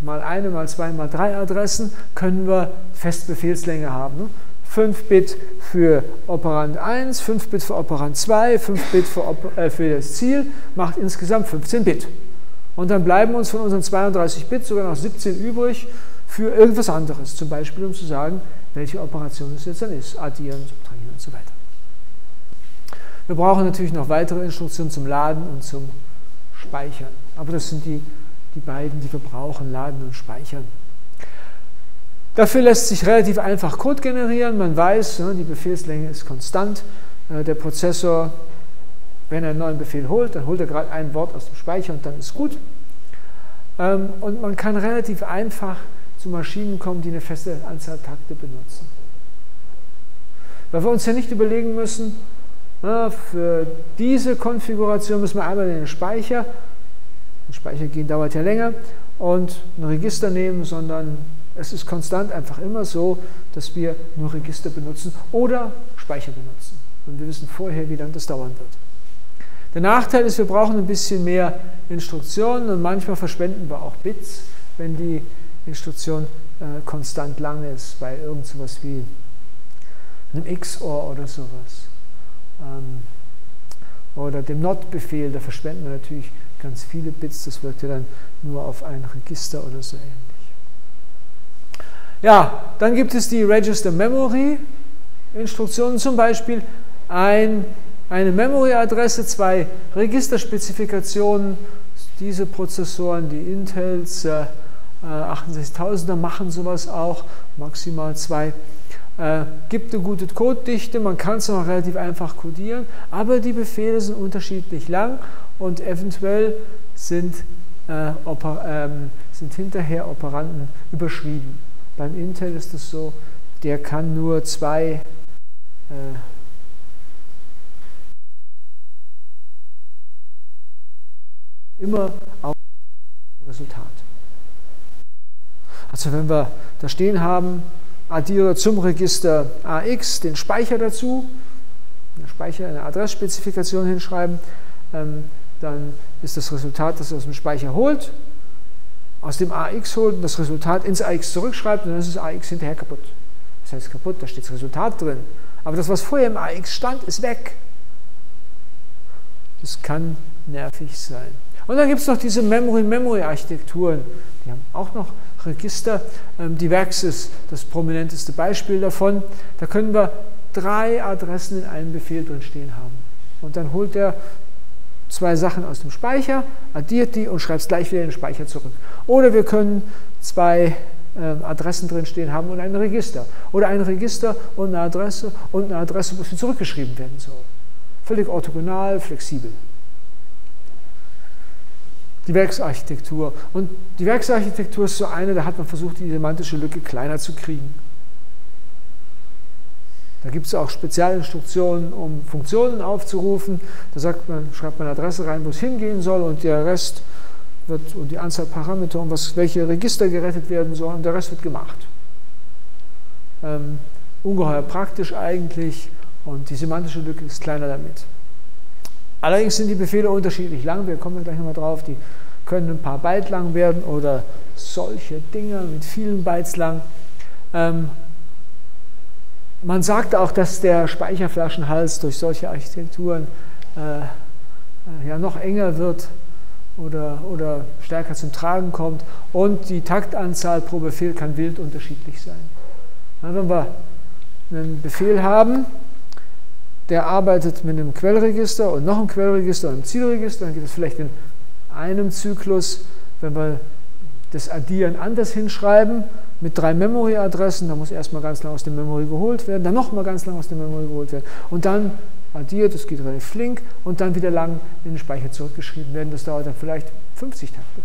mal eine, mal zwei, mal drei Adressen, können wir Festbefehlslänge haben. Ne? 5 Bit für Operand 1, 5 Bit für Operand 2, 5 Bit für, äh, für, das Ziel, macht insgesamt 15 Bit. Und dann bleiben uns von unseren 32 Bit sogar noch 17 übrig für irgendwas anderes, zum Beispiel um zu sagen, welche Operation es jetzt dann ist, addieren, subtrahieren und so weiter. Wir brauchen natürlich noch weitere Instruktionen zum Laden und zum Speichern, aber das sind die, die beiden, die wir brauchen, Laden und Speichern. Dafür lässt sich relativ einfach Code generieren. Man weiß, ne, die Befehlslänge ist konstant. Äh, der Prozessor, wenn er einen neuen Befehl holt, dann holt er gerade ein Wort aus dem Speicher und dann ist gut. Ähm, und man kann relativ einfach zu Maschinen kommen, die eine feste Anzahl Takte benutzen. Weil wir uns ja nicht überlegen müssen, für diese Konfiguration müssen wir einmal in den Speicher, den Speicher gehen dauert ja länger, und ein Register nehmen, sondern es ist konstant einfach immer so, dass wir nur Register benutzen oder Speicher benutzen. Und wir wissen vorher, wie lange das dauern wird. Der Nachteil ist, wir brauchen ein bisschen mehr Instruktionen und manchmal verschwenden wir auch Bits, wenn die Instruktion äh, konstant lang ist, bei irgend sowas wie einem XOR oder sowas. Ähm, oder dem Not-Befehl, da verschwenden wir natürlich ganz viele Bits, das wirkt ja dann nur auf ein Register oder so ähnlich. Ja, dann gibt es die Register Memory Instruktionen, zum Beispiel ein, eine Memory-Adresse, zwei Registerspezifikationen. Diese Prozessoren, die Intels äh, 68.000er machen sowas auch, maximal zwei. Äh, gibt eine gute Codedichte, man kann es noch relativ einfach codieren, aber die Befehle sind unterschiedlich lang und eventuell sind, äh, ähm, sind hinterher Operanden überschrieben. Beim Intel ist es so, der kann nur zwei äh, immer auf Resultat. Also wenn wir da stehen haben, addiere zum Register AX den Speicher dazu, eine Speicher, eine Adressspezifikation hinschreiben, ähm, dann ist das Resultat, das er aus dem Speicher holt, aus dem AX holt und das Resultat ins AX zurückschreibt und dann ist das AX hinterher kaputt. Das heißt kaputt, da steht das Resultat drin. Aber das, was vorher im AX stand, ist weg. Das kann nervig sein. Und dann gibt es noch diese Memory-Memory-Architekturen. Die haben auch noch Register. Ähm, die Werks ist das prominenteste Beispiel davon. Da können wir drei Adressen in einem Befehl drin stehen haben. Und dann holt er zwei Sachen aus dem Speicher, addiert die und schreibt es gleich wieder in den Speicher zurück. Oder wir können zwei äh, Adressen drin stehen haben und ein Register. Oder ein Register und eine Adresse und eine Adresse, wo sie zurückgeschrieben werden soll. Völlig orthogonal, flexibel. Die Werksarchitektur. Und die Werksarchitektur ist so eine, da hat man versucht, die semantische Lücke kleiner zu kriegen. Da gibt es auch Spezialinstruktionen, um Funktionen aufzurufen. Da sagt man, schreibt man eine Adresse rein, wo es hingehen soll und der Rest wird und die Anzahl Parameter und was, welche Register gerettet werden sollen und der Rest wird gemacht. Ähm, ungeheuer praktisch eigentlich und die semantische Lücke ist kleiner damit. Allerdings sind die Befehle unterschiedlich lang, wir kommen gleich nochmal drauf, die können ein paar Byte lang werden oder solche Dinge mit vielen Bytes lang. Ähm, man sagt auch, dass der Speicherflaschenhals durch solche Architekturen äh, äh, ja noch enger wird oder, oder stärker zum Tragen kommt und die Taktanzahl pro Befehl kann wild unterschiedlich sein. Wenn wir einen Befehl haben, der arbeitet mit einem Quellregister und noch einem Quellregister und einem Zielregister, dann geht es vielleicht in einem Zyklus, wenn wir das Addieren anders hinschreiben, mit drei Memory-Adressen, da muss erstmal ganz lang aus der Memory geholt werden, dann nochmal ganz lang aus der Memory geholt werden und dann addiert, das geht relativ flink und dann wieder lang in den Speicher zurückgeschrieben werden. Das dauert dann vielleicht 50 Takte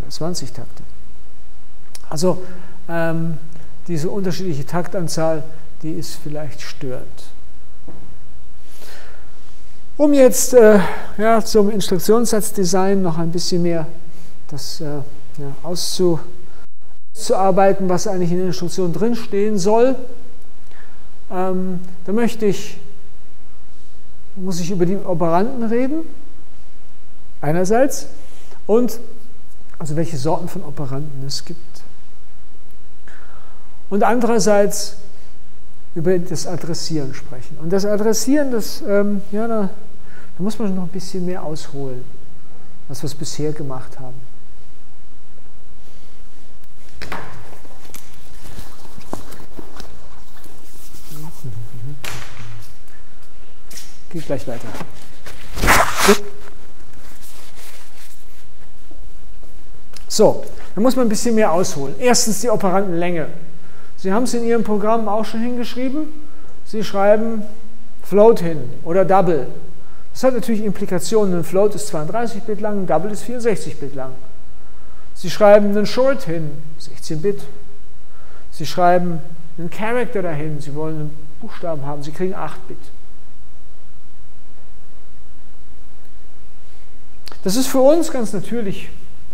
oder 20 Takte. Also ähm, diese unterschiedliche Taktanzahl, die ist vielleicht störend. Um jetzt äh, ja, zum Instruktionssatzdesign noch ein bisschen mehr das äh, ja, auszu zu arbeiten, was eigentlich in der Instruktion drinstehen soll. Ähm, da möchte ich, muss ich über die Operanten reden, einerseits, und also welche Sorten von Operanten es gibt. Und andererseits über das Adressieren sprechen. Und das Adressieren, das, ähm, ja, da, da muss man noch ein bisschen mehr ausholen, als wir es bisher gemacht haben. Geht gleich weiter. So, da muss man ein bisschen mehr ausholen. Erstens die Operandenlänge. Sie haben es in Ihrem Programm auch schon hingeschrieben. Sie schreiben Float hin oder Double. Das hat natürlich Implikationen. Ein Float ist 32 Bit lang, ein Double ist 64 Bit lang. Sie schreiben einen Short hin, 16 Bit. Sie schreiben einen Character dahin, Sie wollen einen Buchstaben haben, Sie kriegen 8 Das ist für uns ganz natürlich,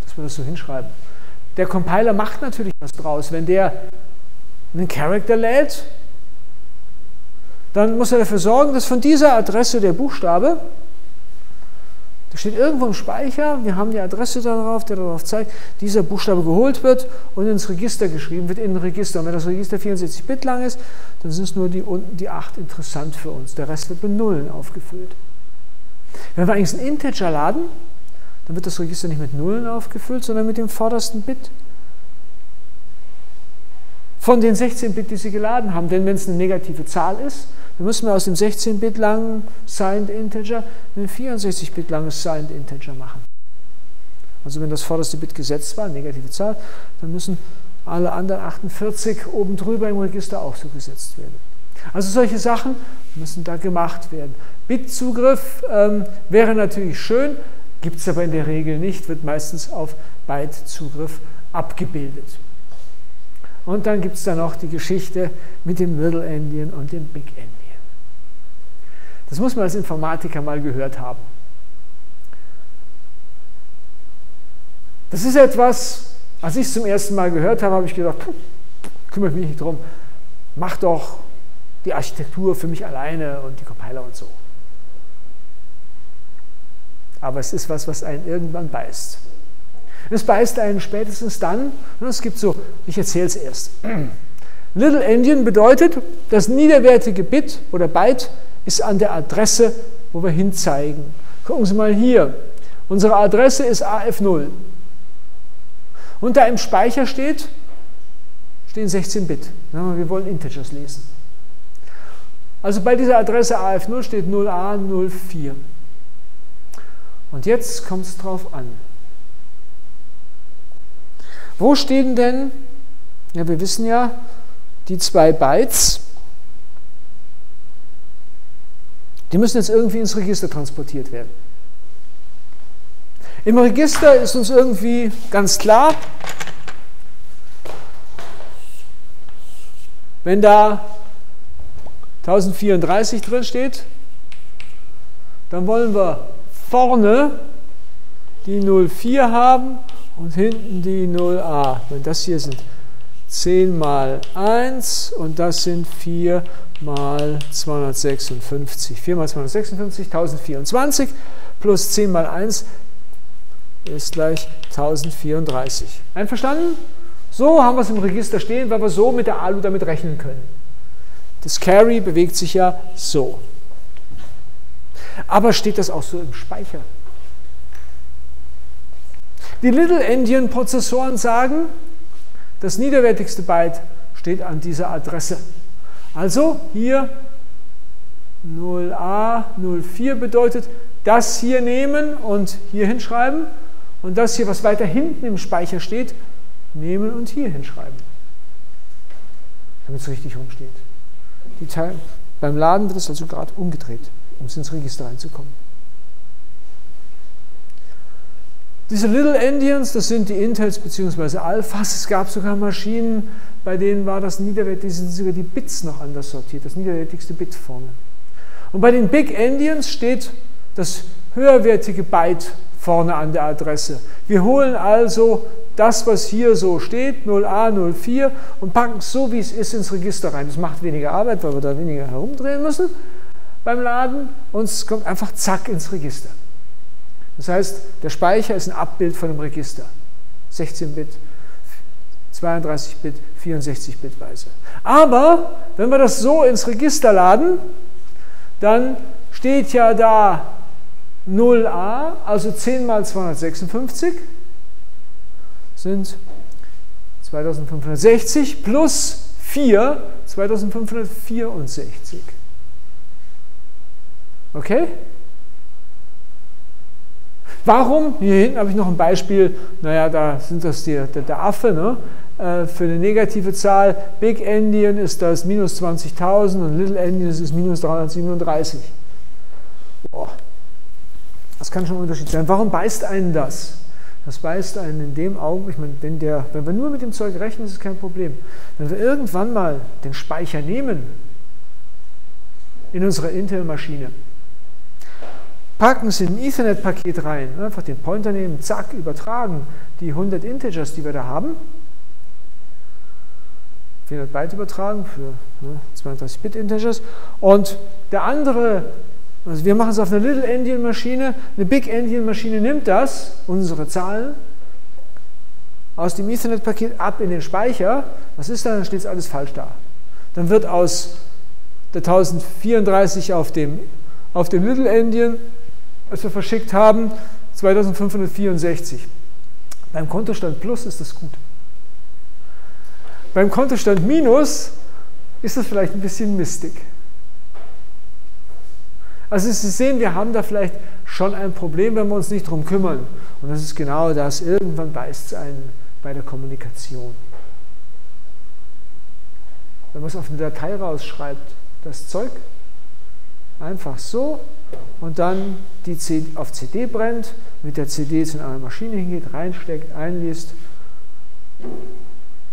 dass wir das so hinschreiben. Der Compiler macht natürlich was draus. Wenn der einen Character lädt, dann muss er dafür sorgen, dass von dieser Adresse der Buchstabe, der steht irgendwo im Speicher, wir haben die Adresse darauf, der darauf zeigt, dieser Buchstabe geholt wird und ins Register geschrieben wird, in ein Register. Und wenn das Register 64 Bit lang ist, dann sind es nur die die 8 interessant für uns. Der Rest wird mit Nullen aufgefüllt. Wenn wir eigentlich einen Integer laden, dann wird das Register nicht mit Nullen aufgefüllt, sondern mit dem vordersten Bit von den 16 Bit, die Sie geladen haben. Denn wenn es eine negative Zahl ist, dann müssen wir aus dem 16 Bit langen Signed Integer einen 64 Bit langes Signed Integer machen. Also wenn das vorderste Bit gesetzt war, negative Zahl, dann müssen alle anderen 48 oben drüber im Register auch so gesetzt werden. Also solche Sachen müssen da gemacht werden. Bitzugriff ähm, wäre natürlich schön, gibt es aber in der Regel nicht, wird meistens auf Bytezugriff abgebildet. Und dann gibt es da noch die Geschichte mit dem Little Endian und dem Big Endian. Das muss man als Informatiker mal gehört haben. Das ist etwas, als ich es zum ersten Mal gehört habe, habe ich gedacht, kümmere mich nicht drum, mach doch die Architektur für mich alleine und die Compiler und so. Aber es ist was, was einen irgendwann beißt. Es beißt einen spätestens dann, ne, es gibt so, ich erzähle es erst. [clears throat] Little Endian bedeutet, das niederwertige Bit oder Byte ist an der Adresse, wo wir hinzeigen. Gucken Sie mal hier. Unsere Adresse ist AF0. Und da im Speicher steht, stehen 16 Bit. Wir wollen Integers lesen. Also bei dieser Adresse AF0 steht 0A04. Und jetzt kommt es drauf an. Wo stehen denn, ja, wir wissen ja, die zwei Bytes, die müssen jetzt irgendwie ins Register transportiert werden. Im Register ist uns irgendwie ganz klar, wenn da 1034 drin steht, dann wollen wir vorne die 04 haben und hinten die 0a. Wenn das hier sind 10 mal 1 und das sind 4 mal 256. 4 mal 256, 1024 plus 10 mal 1 ist gleich 1034. Einverstanden? So haben wir es im Register stehen, weil wir so mit der ALU damit rechnen können. Das Carry bewegt sich ja so. Aber steht das auch so im Speicher? Die Little Endian Prozessoren sagen, das niederwertigste Byte steht an dieser Adresse. Also hier 0a04 bedeutet, das hier nehmen und hier hinschreiben und das hier, was weiter hinten im Speicher steht, nehmen und hier hinschreiben. Damit es richtig rumsteht. Teil, beim Laden wird es also gerade umgedreht, um ins Register reinzukommen. Diese Little Endians, das sind die Intels bzw. Alphas. Es gab sogar Maschinen, bei denen war das niederwertige, sind sogar die Bits noch anders sortiert, das niederwertigste Bit vorne. Und bei den Big Endians steht das höherwertige Byte vorne an der Adresse. Wir holen also das, was hier so steht, 0a, 04, und packen es so, wie es ist, ins Register rein. Das macht weniger Arbeit, weil wir da weniger herumdrehen müssen beim Laden und es kommt einfach zack ins Register. Das heißt, der Speicher ist ein Abbild von einem Register. 16-Bit, 32-Bit, 64-Bit-weise. Aber wenn wir das so ins Register laden, dann steht ja da 0a, also 10 mal 256 sind 2560 plus 4, 2564. Okay? Warum? Hier hinten habe ich noch ein Beispiel, naja, da sind das die, der, der Affe, ne? Äh, für eine negative Zahl. Big Endian ist das minus 20.000 und Little Endian ist minus 337. Boah. Das kann schon ein Unterschied sein. Warum beißt einen das? Das beißt einen in dem Augenblick, ich meine, wenn, der, wenn wir nur mit dem Zeug rechnen, ist es kein Problem. Wenn wir irgendwann mal den Speicher nehmen in unsere Intel-Maschine, packen Sie ein Ethernet-Paket rein, einfach den Pointer nehmen, zack, übertragen, die 100 Integers, die wir da haben, 400 Byte übertragen für ne, 32-Bit-Integers und der andere, also wir machen es auf einer Little Endian-Maschine, eine Big Endian-Maschine nimmt das, unsere Zahlen, aus dem Ethernet-Paket ab in den Speicher, was ist dann? Dann steht es alles falsch da. Dann wird aus der 1034 auf dem, auf dem Little Endian was wir verschickt haben, 2564. Beim Kontostand Plus ist das gut. Beim Kontostand Minus ist das vielleicht ein bisschen mistig. Also Sie sehen, wir haben da vielleicht schon ein Problem, wenn wir uns nicht darum kümmern. Und das ist genau das. Irgendwann beißt es einen bei der Kommunikation. Wenn man es auf eine Datei rausschreibt, das Zeug, einfach so, und dann die CD, auf CD brennt, mit der CD zu einer Maschine hingeht, reinsteckt, einliest.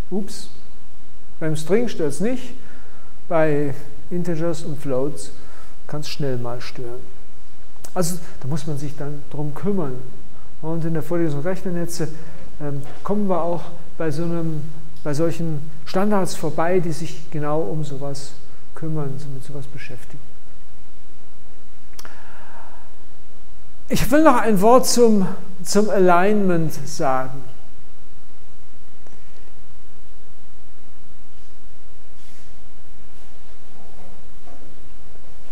Ups, beim String stört es nicht, bei Integers und Floats kann es schnell mal stören. Also da muss man sich dann drum kümmern. Und in der Vorlesung Rechnernetze ähm, kommen wir auch bei, so einem, bei solchen Standards vorbei, die sich genau um sowas kümmern, mit sowas beschäftigen. Ich will noch ein Wort zum, zum Alignment sagen.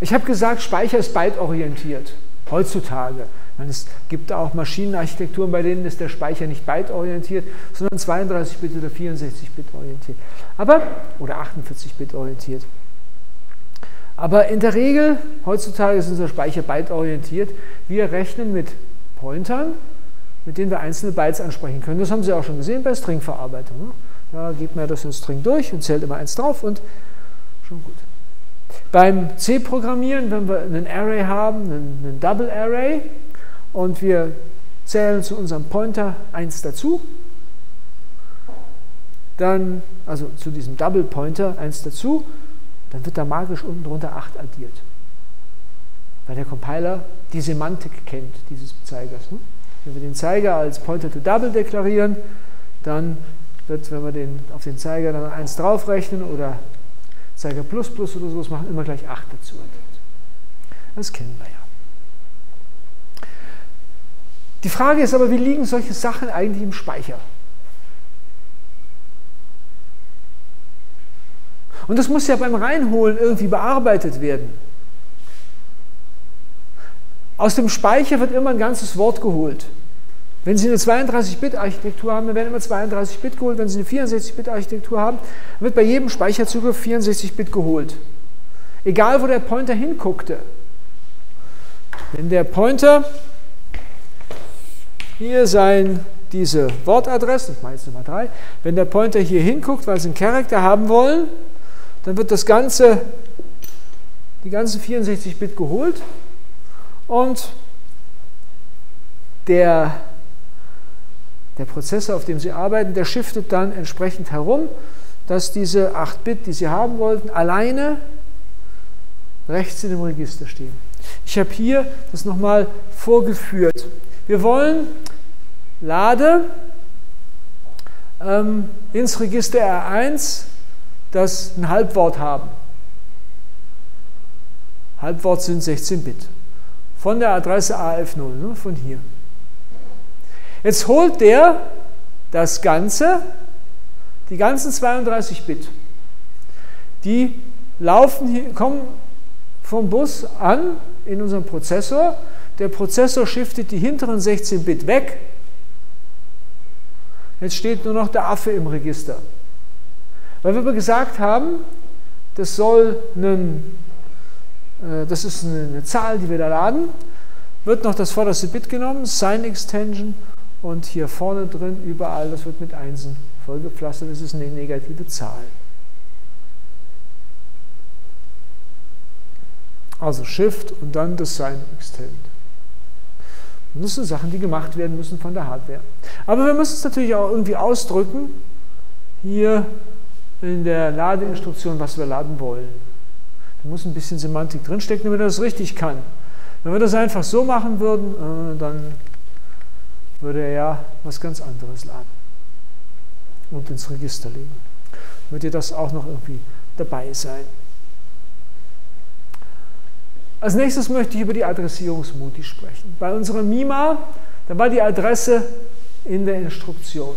Ich habe gesagt, Speicher ist byte-orientiert, heutzutage. Es gibt auch Maschinenarchitekturen, bei denen ist der Speicher nicht byte-orientiert, sondern 32-Bit oder 64-Bit orientiert. Aber, oder 48-Bit orientiert. Aber in der Regel, heutzutage ist unser Speicher byte-orientiert. Wir rechnen mit Pointern, mit denen wir einzelne Bytes ansprechen können. Das haben Sie auch schon gesehen bei Stringverarbeitung. Ne? Da gibt man das in String durch und zählt immer eins drauf und schon gut. Beim C-Programmieren, wenn wir einen Array haben, einen, einen Double Array, und wir zählen zu unserem Pointer eins dazu, dann, also zu diesem Double Pointer eins dazu, dann wird da magisch unten drunter 8 addiert. Weil der Compiler die Semantik kennt dieses Zeigers. Ne? Wenn wir den Zeiger als Pointer to Double deklarieren, dann wird, wenn wir den, auf den Zeiger dann 1 draufrechnen oder Zeiger plus plus oder sowas machen, immer gleich 8 dazu addiert. Das kennen wir ja. Die Frage ist aber, wie liegen solche Sachen eigentlich im Speicher? Und das muss ja beim Reinholen irgendwie bearbeitet werden. Aus dem Speicher wird immer ein ganzes Wort geholt. Wenn Sie eine 32-Bit-Architektur haben, dann werden immer 32 Bit geholt. Wenn Sie eine 64-Bit-Architektur haben, wird bei jedem Speicherzugriff 64 Bit geholt. Egal, wo der Pointer hinguckte. Wenn der Pointer hier sein, diese Wortadresse, das mache ich jetzt Nummer 3, wenn der Pointer hier hinguckt, weil Sie einen Charakter haben wollen, dann wird das ganze, die ganzen 64 Bit geholt und der, der Prozessor, auf dem Sie arbeiten, der shiftet dann entsprechend herum, dass diese 8 Bit, die Sie haben wollten, alleine rechts in dem Register stehen. Ich habe hier das nochmal vorgeführt. Wir wollen lade ähm, ins Register R1 das ein Halbwort haben. Halbwort sind 16 Bit. Von der Adresse AF0, ne, von hier. Jetzt holt der das Ganze, die ganzen 32 Bit. Die laufen hier, kommen vom Bus an in unserem Prozessor. Der Prozessor shiftet die hinteren 16 Bit weg. Jetzt steht nur noch der Affe im Register. Weil wir gesagt haben, das soll einen, äh, das ist eine, eine, Zahl, die wir da laden, wird noch das vorderste Bit genommen, Sign Extension und hier vorne drin überall, das wird mit Einsen vollgepflastert, das ist eine negative Zahl. Also Shift und dann das Sign Extend. Und das sind Sachen, die gemacht werden müssen von der Hardware. Aber wir müssen es natürlich auch irgendwie ausdrücken. Hier in der Ladeinstruktion, was wir laden wollen. Da muss ein bisschen Semantik drinstecken, damit er das richtig kann. Wenn wir das einfach so machen würden, äh, dann würde er ja was ganz anderes laden und ins Register legen. Ihr das auch noch irgendwie dabei sein. Als nächstes möchte ich über die Adressierungsmodi sprechen. Bei unserer MIMA, da war die Adresse in der Instruktion.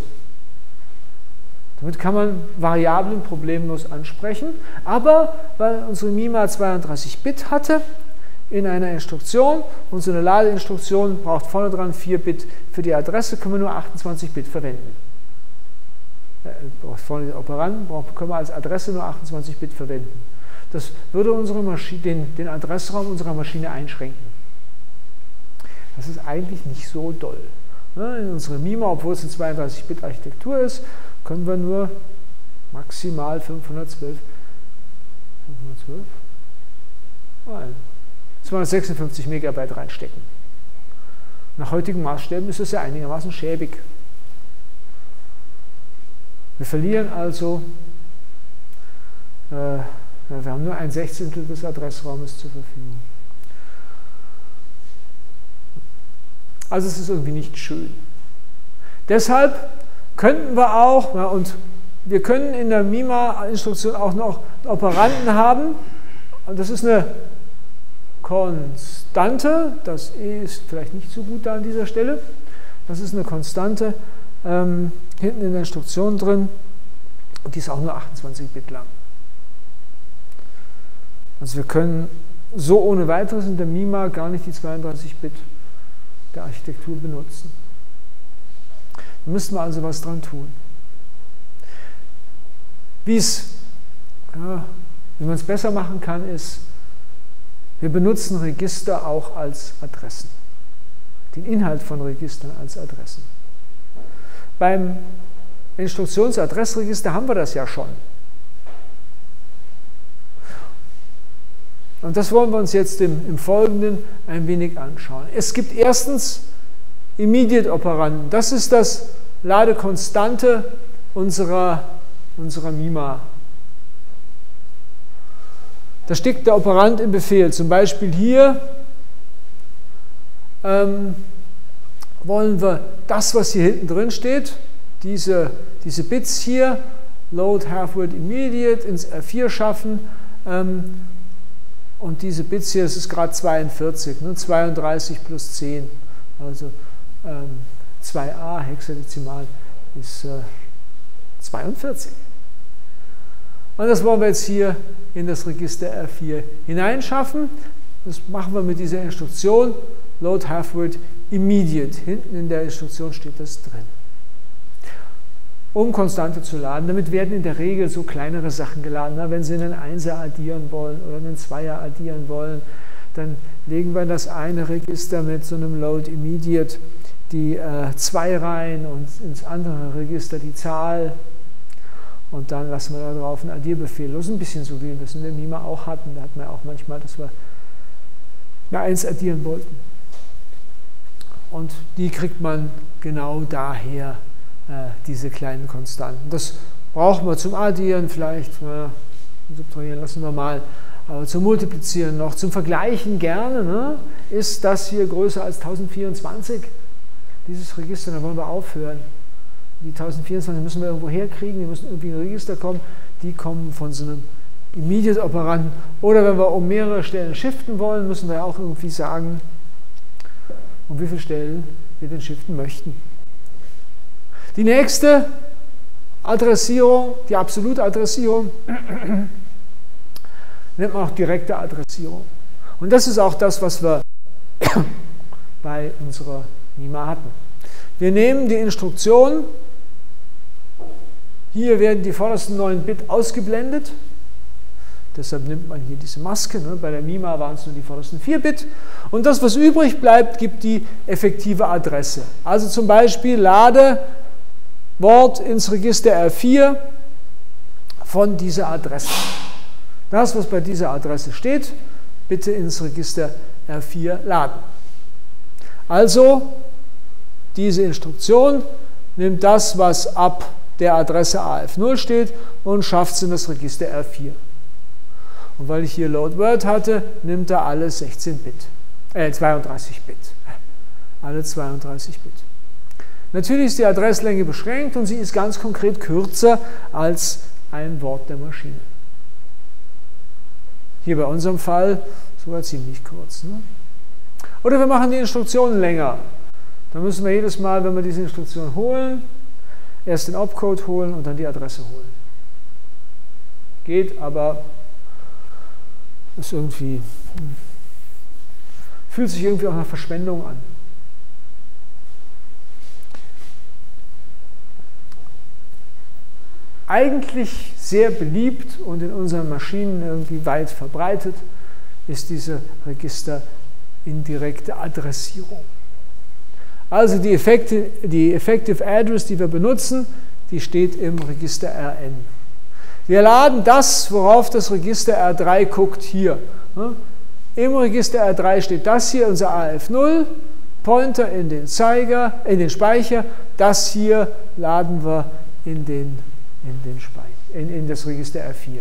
Damit kann man Variablen problemlos ansprechen, aber weil unsere MIMA 32 Bit hatte in einer Instruktion und so eine Ladeinstruktion braucht vorne dran 4 Bit für die Adresse, können wir nur 28 Bit verwenden. Äh, vorne den Operanden können wir als Adresse nur 28 Bit verwenden. Das würde unsere Maschine, den, den Adressraum unserer Maschine einschränken. Das ist eigentlich nicht so doll. Ne, in unserer MIMA, obwohl es eine 32-Bit-Architektur ist, können wir nur maximal 512, 512? Nein, 256 Megabyte reinstecken. Nach heutigen Maßstäben ist es ja einigermaßen schäbig. Wir verlieren also, äh, wir haben nur ein Sechzehntel des Adressraumes zur Verfügung. Also es ist irgendwie nicht schön. Deshalb könnten wir auch, ja, und wir können in der MIMA-Instruktion auch noch Operanden haben, und das ist eine Konstante, das E ist vielleicht nicht so gut da an dieser Stelle, das ist eine Konstante ähm, hinten in der Instruktion drin, und die ist auch nur 28 Bit lang. Also wir können so ohne weiteres in der MIMA gar nicht die 32 Bit der Architektur benutzen. Müssen wir also was dran tun. Wie ja, man es besser machen kann, ist, wir benutzen Register auch als Adressen. Den Inhalt von Registern als Adressen. Beim Instruktionsadressregister haben wir das ja schon. Und das wollen wir uns jetzt im, im Folgenden ein wenig anschauen. Es gibt erstens Immediate Operanden. Das ist das Ladekonstante unserer, unserer MIMA. Da steckt der Operand im Befehl. Zum Beispiel hier ähm, wollen wir das, was hier hinten drin steht, diese, diese Bits hier, load half word immediate ins R4 schaffen. Ähm, und diese Bits hier, das ist gerade 42, ne? 32 plus 10, also ähm, 2a hexadezimal ist äh, 42. Und das wollen wir jetzt hier in das Register R4 hineinschaffen. Das machen wir mit dieser Instruktion load half word immediate. Hinten in der Instruktion steht das drin um Konstante zu laden. Damit werden in der Regel so kleinere Sachen geladen. wenn Sie einen Einser addieren wollen oder einen Zweier addieren wollen, dann legen wir das eine Register mit so einem Load Immediate die äh, zwei rein und ins andere Register die Zahl und dann lassen wir da drauf einen Addierbefehl los. Ein bisschen so wie wir das in der MIMA auch hatten. Da hatten wir auch manchmal, dass wir eine 1 addieren wollten. Und die kriegt man genau daher äh, diese kleinen Konstanten. Das brauchen wir zum Addieren vielleicht, na, subtrahieren lassen wir mal, aber zum Multiplizieren noch, zum Vergleichen gerne, ne? ist das hier größer als 1024, dieses Register, dann wollen wir aufhören. Die 1024 müssen wir irgendwo herkriegen, die müssen irgendwie in ein Register kommen, die kommen von so einem Immediate-Operanten. Oder wenn wir um mehrere Stellen shiften wollen, müssen wir auch irgendwie sagen, um wie viele Stellen wir den shiften möchten. Die nächste Adressierung, die absolute Adressierung, [clears throat] nennt man auch direkte Adressierung. Und das ist auch das, was wir [clears throat] bei unserer NIMA hatten. Wir nehmen die Instruktion, hier werden die vordersten 9 Bit ausgeblendet, deshalb nimmt man hier diese Maske, ne? bei der NIMA waren es nur die vordersten 4 Bit, und das, was übrig bleibt, gibt die effektive Adresse. Also zum Beispiel lade Wort ins Register R4 von dieser Adresse. Das, was bei dieser Adresse steht, bitte ins Register R4 laden. Also, diese Instruktion nimmt das, was ab der Adresse AF0 steht und schafft es in das Register R4. Und weil ich hier Load Word hatte, nimmt er alle 16 Bit, äh 32 Bit. Alle 32 Bit. Natürlich ist die Adresslänge beschränkt und sie ist ganz konkret kürzer als ein Wort der Maschine. Hier bei unserem Fall sogar ziemlich kurz. Ne? Oder wir machen die Instruktionen länger. Dann müssen wir jedes Mal, wenn wir diese Instruktion holen, erst den Opcode holen und dann die Adresse holen. Geht, aber ist irgendwie, fühlt sich irgendwie auch nach Verschwendung an. eigentlich sehr beliebt und in unseren Maschinen irgendwie weit verbreitet, ist diese Register indirekte Adressierung. Also die, Effekte, die Effective Address, die wir benutzen, die steht im Register Rn. Wir laden das, worauf das Register R3 guckt, hier. Im Register R3 steht das hier, unser AF0, Pointer in den Zeiger, in den Speicher. Das hier laden wir in den in, den in, in das Register R4.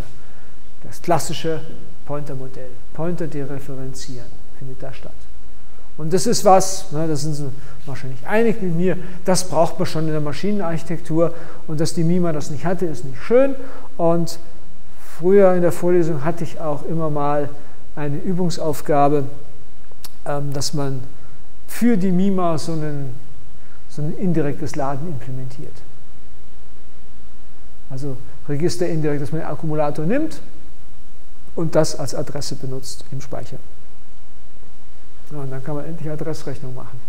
Das klassische Pointer-Modell. Pointer dereferenzieren findet da statt. Und das ist was, ne, da sind Sie wahrscheinlich einig mit mir, das braucht man schon in der Maschinenarchitektur und dass die MIMA das nicht hatte, ist nicht schön. Und früher in der Vorlesung hatte ich auch immer mal eine Übungsaufgabe, ähm, dass man für die MIMA so, einen, so ein indirektes Laden implementiert. Also Register indirekt, dass man den Akkumulator nimmt und das als Adresse benutzt im Speicher. Ja, und dann kann man endlich Adressrechnung machen.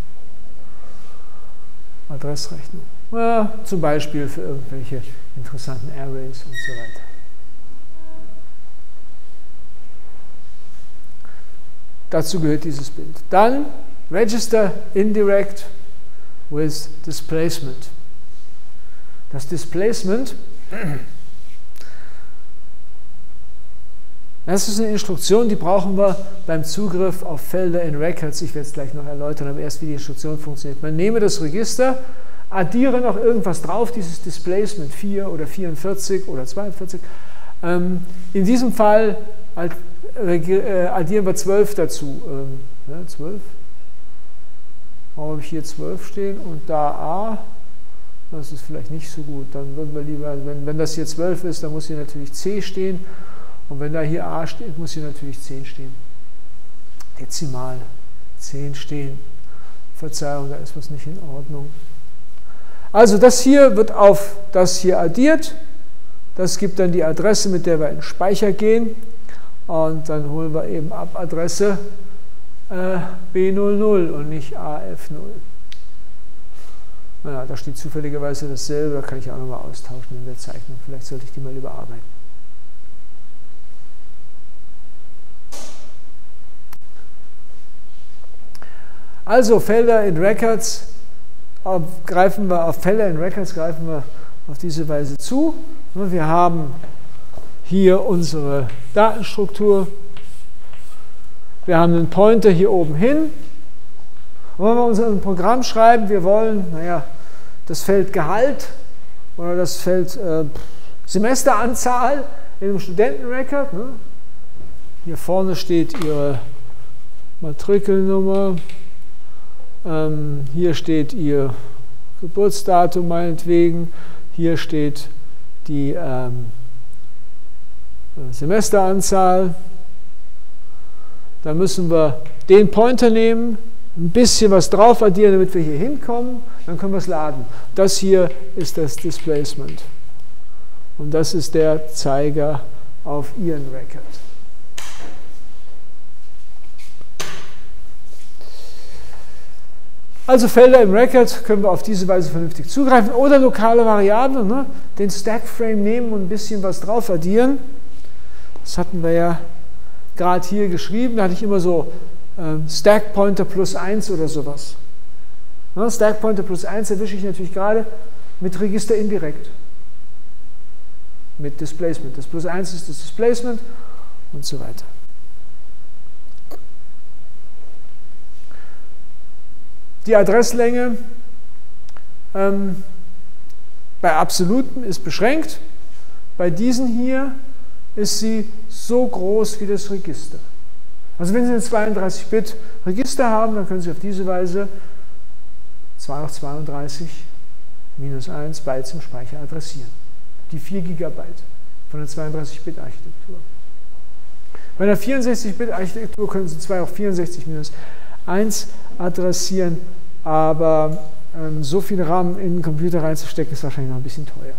Adressrechnung. Ja, zum Beispiel für irgendwelche interessanten Arrays und so weiter. Dazu gehört dieses Bild. Dann Register Indirect with Displacement. Das Displacement das ist eine Instruktion, die brauchen wir beim Zugriff auf Felder in Records. Ich werde es gleich noch erläutern, aber erst wie die Instruktion funktioniert. Man nehme das Register, addiere noch irgendwas drauf, dieses Displacement 4 oder 44 oder 42. Ähm, in diesem Fall äh, addieren wir 12 dazu. Ähm, ja, 12. Warum habe ich hier 12 stehen und da A? Das ist vielleicht nicht so gut. Dann würden wir lieber, wenn, wenn das hier 12 ist, dann muss hier natürlich C stehen. Und wenn da hier A steht, muss hier natürlich 10 stehen. Dezimal 10 stehen. Verzeihung, da ist was nicht in Ordnung. Also das hier wird auf das hier addiert. Das gibt dann die Adresse, mit der wir in den Speicher gehen. Und dann holen wir eben ab Adresse äh, B00 und nicht AF0. Naja, da steht zufälligerweise dasselbe, da kann ich auch nochmal austauschen in der Zeichnung. Vielleicht sollte ich die mal überarbeiten. Also Felder in Records greifen wir auf Felder in Records greifen wir auf diese Weise zu. Wir haben hier unsere Datenstruktur. Wir haben einen Pointer hier oben hin. Und wenn wir unser Programm schreiben, wir wollen, naja, das Feld Gehalt oder das Feld äh, Semesteranzahl in einem Studentenrecord. Ne? Hier vorne steht Ihre Matrikelnummer. Ähm, hier steht Ihr Geburtsdatum meinetwegen. Hier steht die ähm, Semesteranzahl. Da müssen wir den Pointer nehmen, ein bisschen was drauf addieren, damit wir hier hinkommen. Dann können wir es laden. Das hier ist das Displacement. Und das ist der Zeiger auf Ihren Record. Also Felder im Record können wir auf diese Weise vernünftig zugreifen oder lokale Variablen, ne? den Stackframe nehmen und ein bisschen was drauf addieren. Das hatten wir ja gerade hier geschrieben, da hatte ich immer so ähm, Stack Pointer plus 1 oder sowas. Ne? Stack Pointer plus 1 erwische ich natürlich gerade mit Register indirekt. Mit Displacement. Das plus 1 ist das Displacement und so weiter. Die Adresslänge ähm, bei absoluten ist beschränkt. Bei diesen hier ist sie so groß wie das Register. Also wenn Sie ein 32-Bit-Register haben, dann können Sie auf diese Weise 2 auf 32 minus 1 Bytes im Speicher adressieren. Die 4 GB von der 32-Bit-Architektur. Bei einer 64-Bit-Architektur können Sie 2 auf 64 minus 1 adressieren, aber ähm, so viel RAM in den Computer reinzustecken, ist wahrscheinlich noch ein bisschen teuer.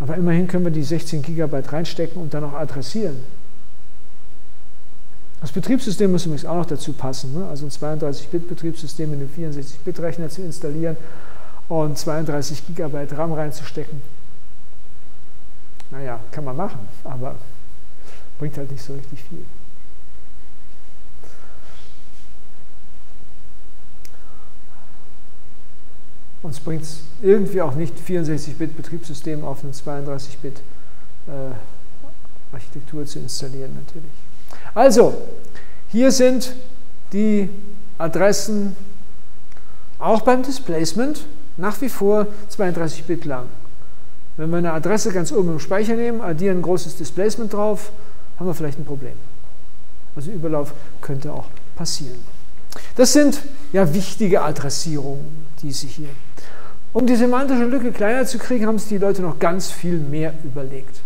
Aber immerhin können wir die 16 GB reinstecken und dann auch adressieren. Das Betriebssystem muss übrigens auch noch dazu passen. Ne? Also ein 32-Bit-Betriebssystem in einen 64-Bit-Rechner zu installieren und 32 GB RAM reinzustecken. Naja, kann man machen, aber bringt halt nicht so richtig viel. Uns bringt es irgendwie auch nicht 64-Bit-Betriebssystem auf einem 32-Bit-Architektur äh, zu installieren natürlich. Also, hier sind die Adressen auch beim Displacement nach wie vor 32 Bit lang. Wenn wir eine Adresse ganz oben im Speicher nehmen, addieren ein großes Displacement drauf, haben wir vielleicht ein Problem. Also Überlauf könnte auch passieren. Das sind ja wichtige Adressierungen, diese hier. Um die semantische Lücke kleiner zu kriegen, haben sich die Leute noch ganz viel mehr überlegt.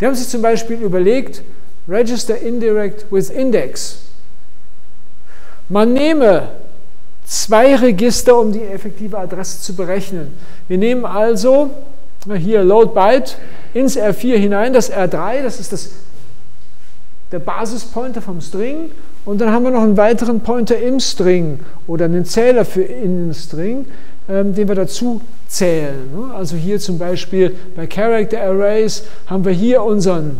Die haben sich zum Beispiel überlegt, Register Indirect with Index. Man nehme zwei Register, um die effektive Adresse zu berechnen. Wir nehmen also hier Load Byte ins R4 hinein, das R3, das ist das, der Basispointer vom String. Und dann haben wir noch einen weiteren Pointer im String oder einen Zähler für in den String ähm, den wir dazu zählen. Ne? Also hier zum Beispiel bei Character Arrays haben wir hier unseren,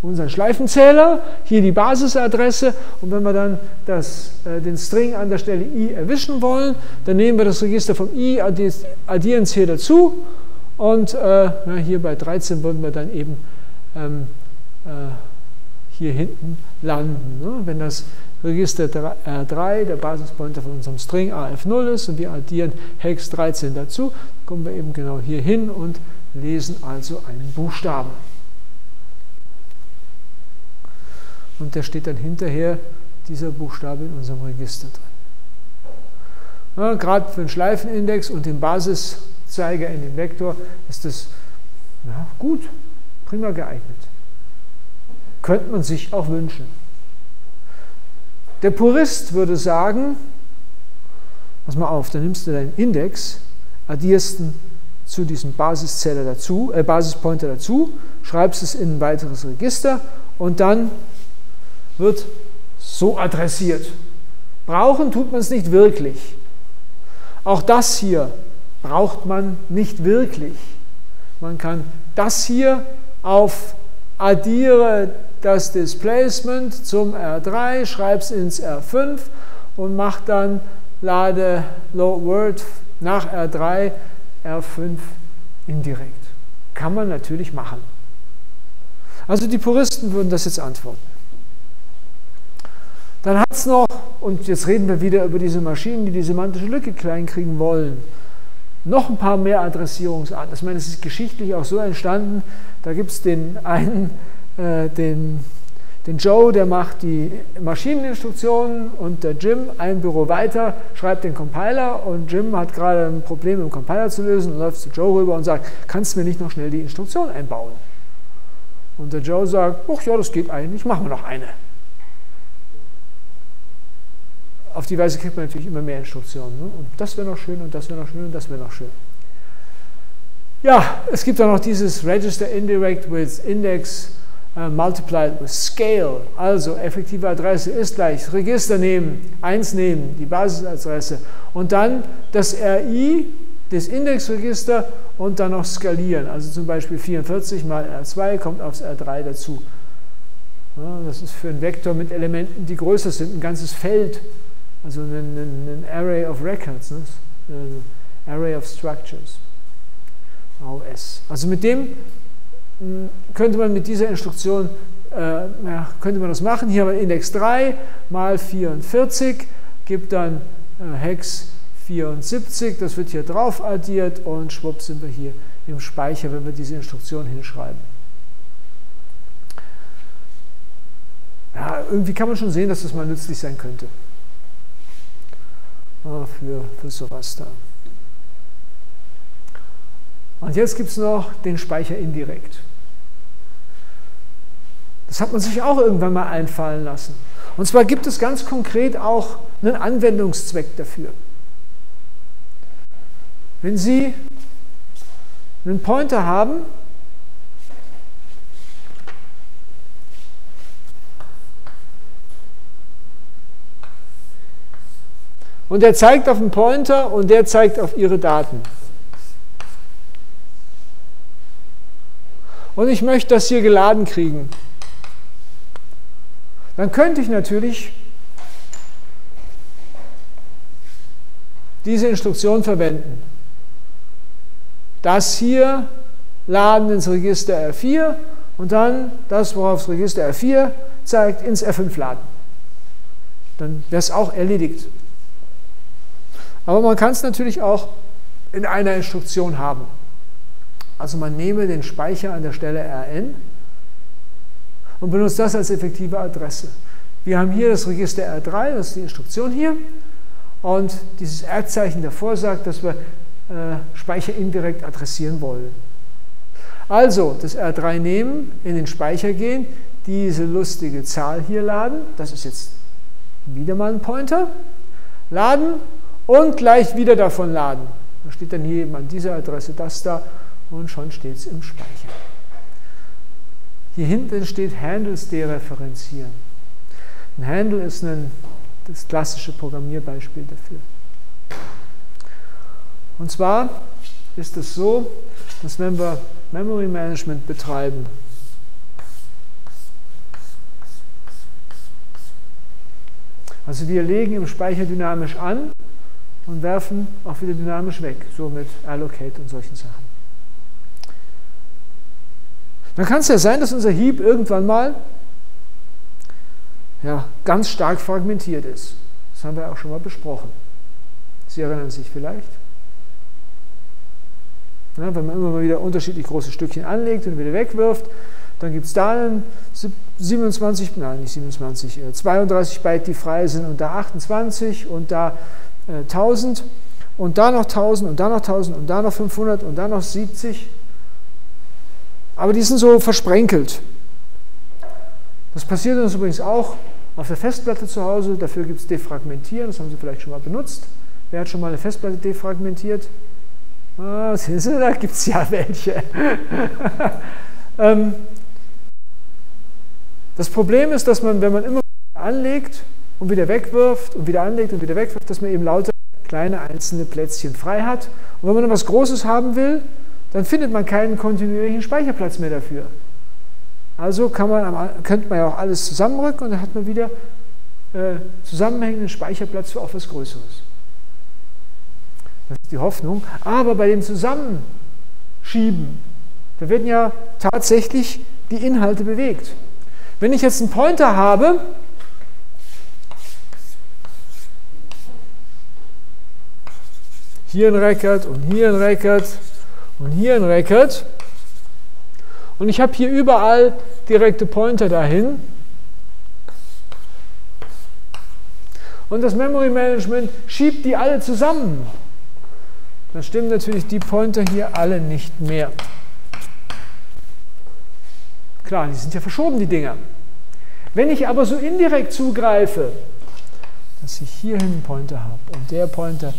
unseren Schleifenzähler, hier die Basisadresse und wenn wir dann das, äh, den String an der Stelle i erwischen wollen, dann nehmen wir das Register vom i, addieren es hier dazu und äh, na, hier bei 13 würden wir dann eben ähm, äh, hier hinten landen. Ne? Wenn das Register R3, der Basispointer von unserem String AF0 ist und wir addieren Hex 13 dazu, kommen wir eben genau hier hin und lesen also einen Buchstaben. Und der steht dann hinterher, dieser Buchstabe in unserem Register drin. Ja, Gerade für den Schleifenindex und den Basiszeiger in den Vektor ist das ja, gut, prima geeignet. Könnte man sich auch wünschen. Der Purist würde sagen, pass mal auf, dann nimmst du deinen Index, addierst ihn zu diesem Basiszähler dazu, äh, Basispointer dazu, schreibst es in ein weiteres Register und dann wird so adressiert. Brauchen tut man es nicht wirklich. Auch das hier braucht man nicht wirklich. Man kann das hier auf addiere das Displacement zum R3, schreibe es ins R5 und mache dann lade Low Word nach R3 R5 indirekt. Kann man natürlich machen. Also die Puristen würden das jetzt antworten. Dann hat es noch, und jetzt reden wir wieder über diese Maschinen, die die semantische Lücke klein kriegen wollen, noch ein paar mehr Adressierungsarten. Ich meine, es ist geschichtlich auch so entstanden, da gibt es den einen äh, den, den Joe, der macht die Maschineninstruktionen und der Jim ein Büro weiter, schreibt den Compiler und Jim hat gerade ein Problem im Compiler zu lösen und läuft zu Joe rüber und sagt, kannst du mir nicht noch schnell die Instruktion einbauen? Und der Joe sagt, ach ja, das geht eigentlich, machen wir noch eine. Auf die Weise kriegt man natürlich immer mehr Instruktionen. Ne? Und das wäre noch schön und das wäre noch schön und das wäre noch schön. Ja, es gibt auch noch dieses Register Indirect with Index äh, multiplied with scale, also effektive Adresse ist gleich Register nehmen, 1 nehmen, die Basisadresse und dann das RI des Indexregister und dann noch skalieren. Also zum Beispiel 44 mal R2 kommt aufs R3 dazu. Ja, das ist für einen Vektor mit Elementen, die größer sind, ein ganzes Feld, also ein, ein, ein Array of Records, ne? ein Array of Structures. AOS. Also mit dem könnte man mit dieser Instruktion, äh, ja, könnte man das machen. Hier haben wir Index 3 mal 44, gibt dann äh, Hex 74, das wird hier drauf addiert und schwupp sind wir hier im Speicher, wenn wir diese Instruktion hinschreiben. Ja, irgendwie kann man schon sehen, dass das mal nützlich sein könnte. Ah, für, für sowas da. Und jetzt gibt es noch den Speicher indirekt. Das hat man sich auch irgendwann mal einfallen lassen. Und zwar gibt es ganz konkret auch einen Anwendungszweck dafür. Wenn Sie einen Pointer haben, und der zeigt auf den Pointer und der zeigt auf Ihre Daten. Und ich möchte das hier geladen kriegen dann könnte ich natürlich diese Instruktion verwenden. Das hier laden ins Register R4 und dann das, worauf das Register R4 zeigt, ins R5 laden. Dann wäre es auch erledigt. Aber man kann es natürlich auch in einer Instruktion haben. Also man nehme den Speicher an der Stelle Rn und benutzt das als effektive Adresse. Wir haben hier das Register R3, das ist die Instruktion hier. Und dieses R-Zeichen davor sagt, dass wir äh, Speicher indirekt adressieren wollen. Also das R3 nehmen, in den Speicher gehen, diese lustige Zahl hier laden, das ist jetzt wieder mal ein Pointer, laden und gleich wieder davon laden. Da steht dann hier eben an dieser Adresse das da und schon steht es im Speicher. Hier hinten steht Handles dereferenzieren. Ein Handle ist ein, das klassische Programmierbeispiel dafür. Und zwar ist es so, dass wenn wir Memory Management betreiben, also wir legen im Speicher dynamisch an und werfen auch wieder dynamisch weg, so mit Allocate und solchen Sachen. Dann kann es ja sein, dass unser Heap irgendwann mal ja, ganz stark fragmentiert ist. Das haben wir auch schon mal besprochen. Sie erinnern sich vielleicht. Ja, wenn man immer mal wieder unterschiedlich große Stückchen anlegt und wieder wegwirft, dann gibt es da einen 27, nein nicht 27, 32 äh, Byte, die frei sind und da 28 und da äh, 1000 und da noch 1000 und da noch 1000 und da noch 500 und da noch 70 aber die sind so versprenkelt. Das passiert uns übrigens auch auf der Festplatte zu Hause. Dafür gibt es Defragmentieren, das haben Sie vielleicht schon mal benutzt. Wer hat schon mal eine Festplatte defragmentiert? Ah, [laughs] Sie, da gibt es ja welche. [laughs] Ähm, das Problem ist, dass man, wenn man immer anlegt und wieder wegwirft und wieder anlegt und wieder wegwirft, dass man eben lauter kleine einzelne Plätzchen frei hat. Und wenn man dann was Großes haben will, dann findet man keinen kontinuierlichen Speicherplatz mehr dafür. Also kann man, könnte man ja auch alles zusammenrücken und dann hat man wieder äh, zusammenhängenden Speicherplatz für auch was Größeres. Das ist die Hoffnung. Aber bei dem Zusammenschieben, da werden ja tatsächlich die Inhalte bewegt. Wenn ich jetzt einen Pointer habe, hier ein Record und hier ein Record und hier ein Racket. Und ich habe hier überall direkte Pointer dahin. Und das Memory Management schiebt die alle zusammen. Dann stimmen natürlich die Pointer hier alle nicht mehr. Klar, die sind ja verschoben, die Dinger. Wenn ich aber so indirekt zugreife, dass ich hierhin einen Pointer habe und der Pointer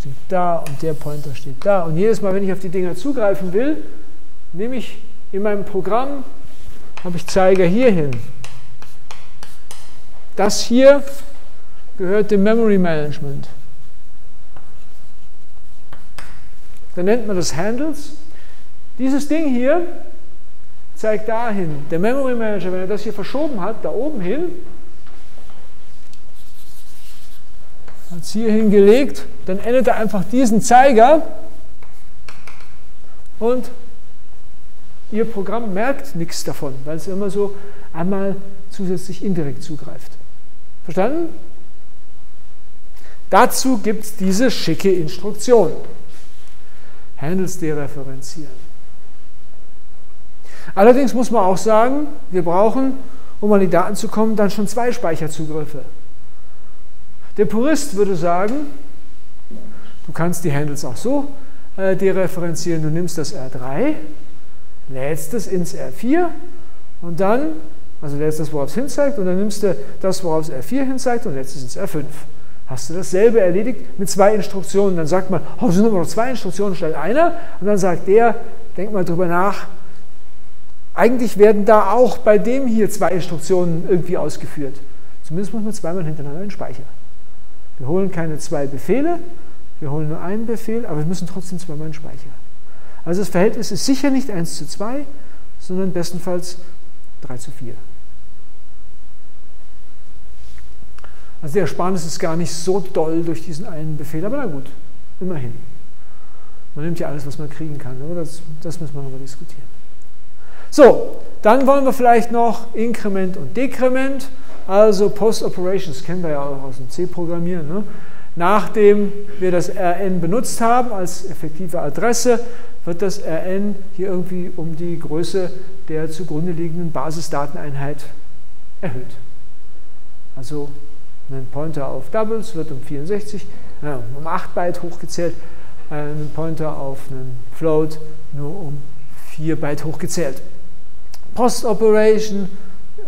steht da und der Pointer steht da und jedes Mal, wenn ich auf die Dinger zugreifen will, nehme ich in meinem Programm, habe ich Zeiger hierhin. Das hier gehört dem Memory Management. Dann nennt man das Handles. Dieses Ding hier zeigt dahin. Der Memory Manager, wenn er das hier verschoben hat, da oben hin, es hier hingelegt, dann endet er einfach diesen Zeiger und Ihr Programm merkt nichts davon, weil es immer so einmal zusätzlich indirekt zugreift. Verstanden? Dazu gibt es diese schicke Instruktion. Handles dereferenzieren. Allerdings muss man auch sagen, wir brauchen, um an die Daten zu kommen, dann schon zwei Speicherzugriffe. Der Purist würde sagen, du kannst die Handles auch so äh, dereferenzieren. Du nimmst das R3, lädst es ins R4 und dann, also lädst das, worauf es hinzeigt, und dann nimmst du das, worauf es R4 hinzeigt und lädst es ins R5 hast du dasselbe erledigt mit zwei Instruktionen. Dann sagt man, oh, sind aber noch zwei Instruktionen statt einer. Und dann sagt der, denk mal drüber nach, eigentlich werden da auch bei dem hier zwei Instruktionen irgendwie ausgeführt. Zumindest muss man zweimal hintereinander in den Speicher. Wir holen keine zwei Befehle, wir holen nur einen Befehl, aber wir müssen trotzdem zweimal in Speicher. Also das Verhältnis ist sicher nicht 1 zu 2, sondern bestenfalls 3 zu 4. Also der Ersparnis ist gar nicht so doll durch diesen einen Befehl, aber na gut, immerhin. Man nimmt ja alles, was man kriegen kann, aber das, das müssen wir nochmal diskutieren. So, dann wollen wir vielleicht noch Inkrement und Dekrement, also Post-Operations, kennen wir ja auch aus dem C-Programmieren. Ne? Nachdem wir das Rn benutzt haben als effektive Adresse, wird das Rn hier irgendwie um die Größe der zugrunde liegenden Basisdateneinheit erhöht. Also ein Pointer auf Doubles wird um 64, äh, um 8 Byte hochgezählt, äh, ein Pointer auf einen Float nur um 4 Byte hochgezählt. Post-Operation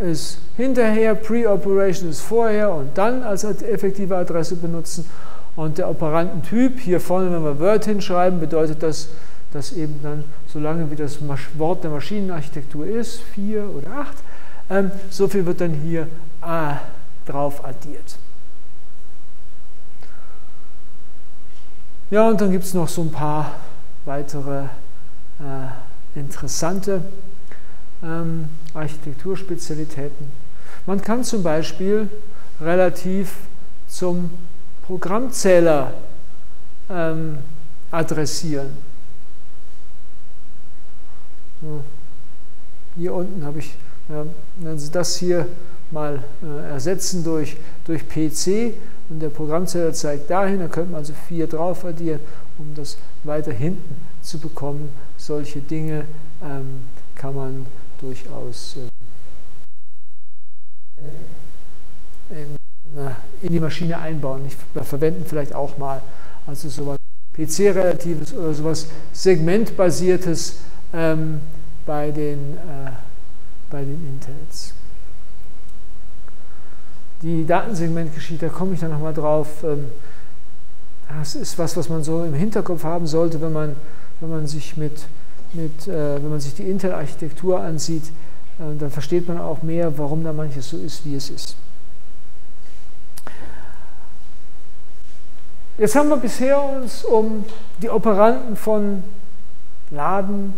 ist hinterher, Pre-Operation ist vorher und dann als effektive Adresse benutzen. Und der Operandentyp, hier vorne, wenn wir Word hinschreiben, bedeutet das, dass eben dann, solange wie das Wort der Maschinenarchitektur ist, 4 oder 8, ähm, so viel wird dann hier äh, drauf addiert. Ja, und dann gibt es noch so ein paar weitere äh, interessante ähm, Architekturspezialitäten. Man kann zum Beispiel relativ zum Programmzähler ähm, adressieren. Hier unten habe ich, ja, wenn Sie das hier mal äh, ersetzen durch, durch PC und der Programmzähler zeigt dahin, da könnte man also 4 drauf addieren, um das weiter hinten zu bekommen. Solche Dinge ähm, kann man durchaus äh, in die Maschine einbauen. Wir verwenden vielleicht auch mal also sowas PC-relatives oder sowas segmentbasiertes ähm, bei, den, äh, bei den Intels. Die Datensegmentgeschichte, da komme ich dann nochmal drauf. Ähm, das ist was, was man so im Hinterkopf haben sollte, wenn man, wenn man sich mit, mit äh, wenn man sich die Intel-Architektur ansieht, äh, dann versteht man auch mehr, warum da manches so ist, wie es ist. Jetzt haben wir bisher uns um die Operanten von Laden,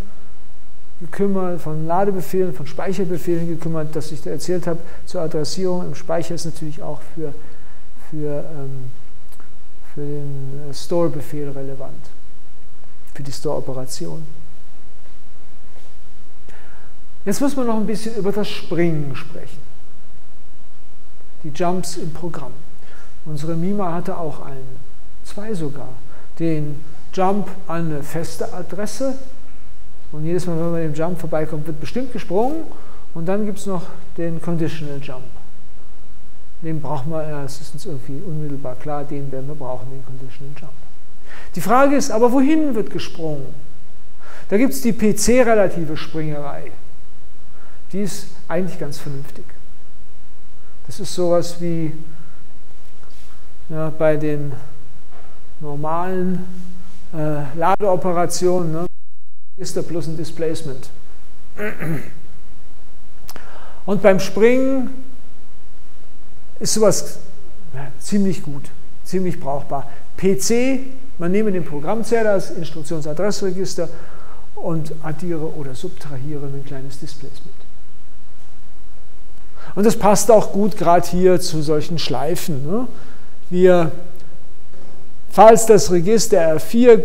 gekümmert, von Ladebefehlen, von Speicherbefehlen gekümmert, das ich da erzählt habe, zur Adressierung im Speicher ist natürlich auch für, für, ähm, für den Store-Befehl relevant, für die Store-Operation. Jetzt muss man noch ein bisschen über das Springen sprechen. Die Jumps im Programm. Unsere Mima hatte auch einen, zwei sogar. Den Jump an eine feste Adresse, und jedes Mal, wenn man dem Jump vorbeikommt, wird bestimmt gesprungen. Und dann gibt es noch den Conditional Jump. Den brauchen wir, ja, es ist uns irgendwie unmittelbar klar, den werden wir brauchen, den Conditional Jump. Die Frage ist aber, wohin wird gesprungen? Da gibt es die PC-relative Springerei. Die ist eigentlich ganz vernünftig. Das ist sowas wie ja, bei den normalen äh, Ladeoperationen, ne, ist da plus ein Displacement. Und beim Springen ist sowas ja, ziemlich gut, ziemlich brauchbar. PC, man nehme den Programmzähler als Instruktionsadressregister und addiere oder subtrahiere ein kleines Displacement. Und das passt auch gut gerade hier zu solchen Schleifen. Ne? Wir, falls das Register R4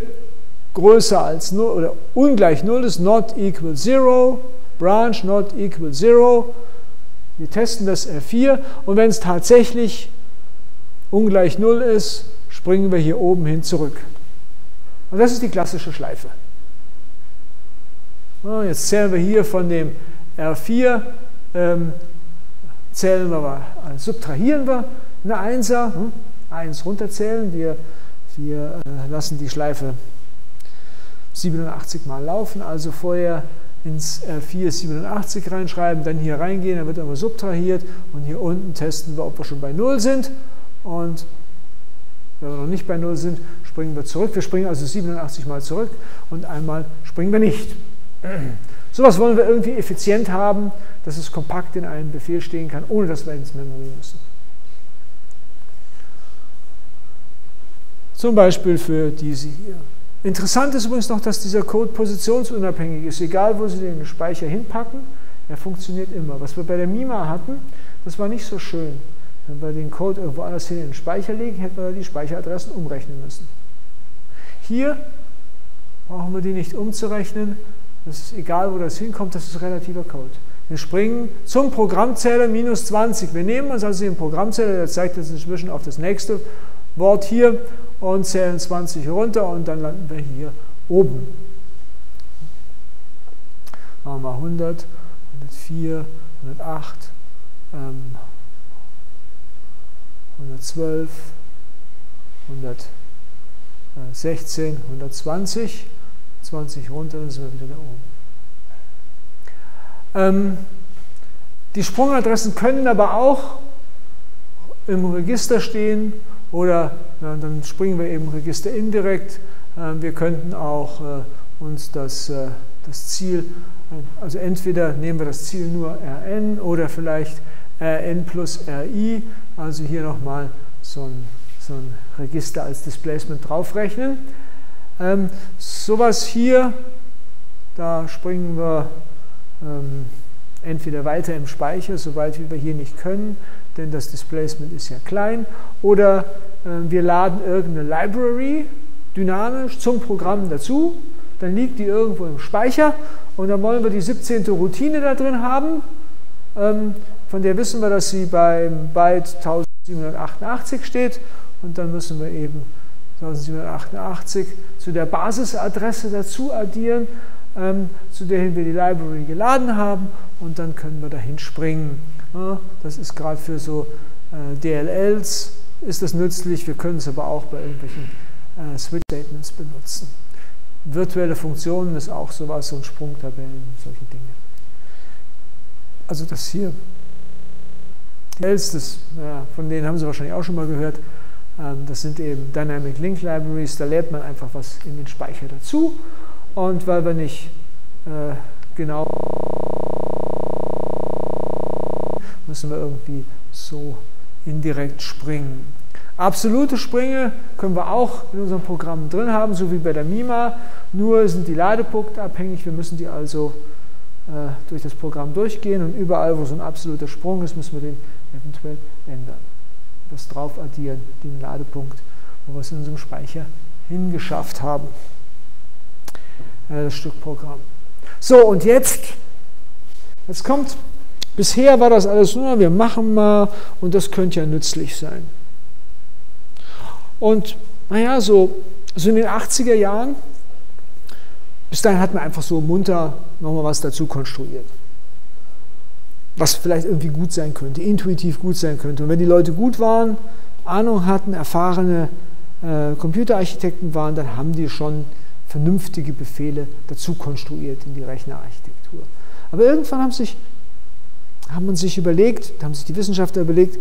größer als 0 oder ungleich 0 ist, not equal 0, branch not equal 0, wir testen das R4 und wenn es tatsächlich ungleich 0 ist, springen wir hier oben hin zurück. Und das ist die klassische Schleife. Jetzt zählen wir hier von dem R4 ähm, zählen wir, also subtrahieren wir eine Einser, hm, 1 runterzählen, wir, wir äh, lassen die Schleife 87 mal laufen, also vorher ins R4 87 reinschreiben, dann hier reingehen, dann wird immer subtrahiert und hier unten testen wir, ob wir schon bei 0 sind und wenn wir noch nicht bei 0 sind, springen wir zurück. Wir springen also 87 mal zurück und einmal springen wir nicht. Sowas wollen wir irgendwie effizient haben, dass es kompakt in einem Befehl stehen kann, ohne dass wir ins Memory müssen. Zum Beispiel für diese hier. Interessant ist übrigens noch, dass dieser Code positionsunabhängig ist. Egal, wo Sie den Speicher hinpacken, er funktioniert immer. Was wir bei der MIMA hatten, das war nicht so schön. Wenn wir den Code irgendwo anders hin in den Speicher legen, hätten wir die Speicheradressen umrechnen müssen. Hier brauchen wir die nicht umzurechnen. Das ist egal, wo das hinkommt, das ist relativer Code. Wir springen zum Programmzähler minus 20. Wir nehmen uns also den Programmzähler, der zeigt uns inzwischen auf das nächste Wort hier und zählen 20 runter und dann landen wir hier oben. Machen wir 100, 104, 108, ähm, 112, 116, 120, 20 runter, dann sind wir wieder da oben. Ähm, die Sprungadressen können aber auch im Register stehen oder ja, dann springen wir eben Register indirekt. Äh, wir könnten auch äh, uns das, äh, das Ziel, also entweder nehmen wir das Ziel nur Rn oder vielleicht Rn plus Ri, also hier nochmal so ein, so ein Register als Displacement draufrechnen. Ähm, sowas hier, da springen wir ähm, entweder weiter im Speicher, soweit wir hier nicht können, denn das Displacement ist ja klein, oder äh, wir laden irgendeine Library dynamisch zum Programm dazu, dann liegt die irgendwo im Speicher und dann wollen wir die 17. Routine da drin haben, ähm, von der wissen wir, dass sie beim Byte 1788 steht und dann müssen wir eben 1788 zu der Basisadresse dazu addieren, ähm, zu der wir die Library geladen haben und dann können wir dahin springen. das ist gerade für so äh, DLLs ist das nützlich, wir können es aber auch bei irgendwelchen äh, Switch-Statements benutzen. Virtuelle Funktionen ist auch sowas, so ein Sprungtabellen, solche Dinge. Also das hier, die DLLs, das, ja, von denen haben Sie wahrscheinlich auch schon mal gehört, das sind eben Dynamic Link Libraries, da lädt man einfach was in den Speicher dazu und weil wir nicht äh, genau müssen wir irgendwie so indirekt springen. Absolute Sprünge können wir auch in unserem Programm drin haben, so wie bei der MIMA, nur sind die Ladepunkte abhängig, wir müssen die also äh, durch das Programm durchgehen und überall, wo so ein absoluter Sprung ist, müssen wir den eventuell ändern. Das drauf addieren, den Ladepunkt, wo wir es in unserem Speicher hingeschafft haben. Äh, das Stück Programm. So, und jetzt, jetzt kommt, bisher war das alles nur, wir machen mal und das könnte ja nützlich sein. Und naja, so, so in den 80er Jahren, bis dahin hat man einfach so munter nochmal was dazu konstruiert. Was vielleicht irgendwie gut sein könnte, intuitiv gut sein könnte. Und wenn die Leute gut waren, Ahnung hatten, erfahrene äh, Computerarchitekten waren, dann haben die schon vernünftige Befehle dazu konstruiert in die Rechnerarchitektur. Aber irgendwann haben sich haben man sich überlegt, haben sich die Wissenschaftler überlegt,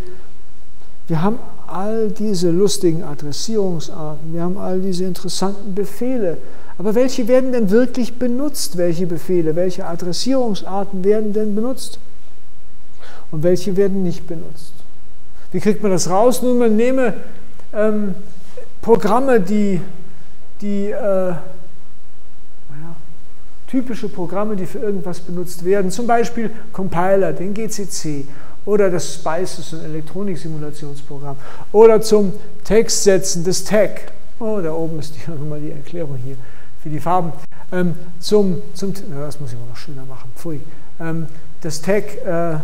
wir haben all diese lustigen Adressierungsarten, wir haben all diese interessanten Befehle, aber welche werden denn wirklich benutzt? Welche Befehle, welche Adressierungsarten werden denn benutzt? Und welche werden nicht benutzt? Wie kriegt man das raus? Nun, man nehme ähm, Programme, die, die äh, typische Programme, die für irgendwas benutzt werden, zum Beispiel Compiler, den GCC oder das SPICE, das ist ein Elektroniksimulationsprogramm, oder zum Textsetzen des TAG. Oh, da oben ist die, [laughs] nochmal die Erklärung hier für die Farben. Ähm, zum, zum, na, das muss ich aber noch schöner machen. Pfui. Ähm, das Tag, äh, ah,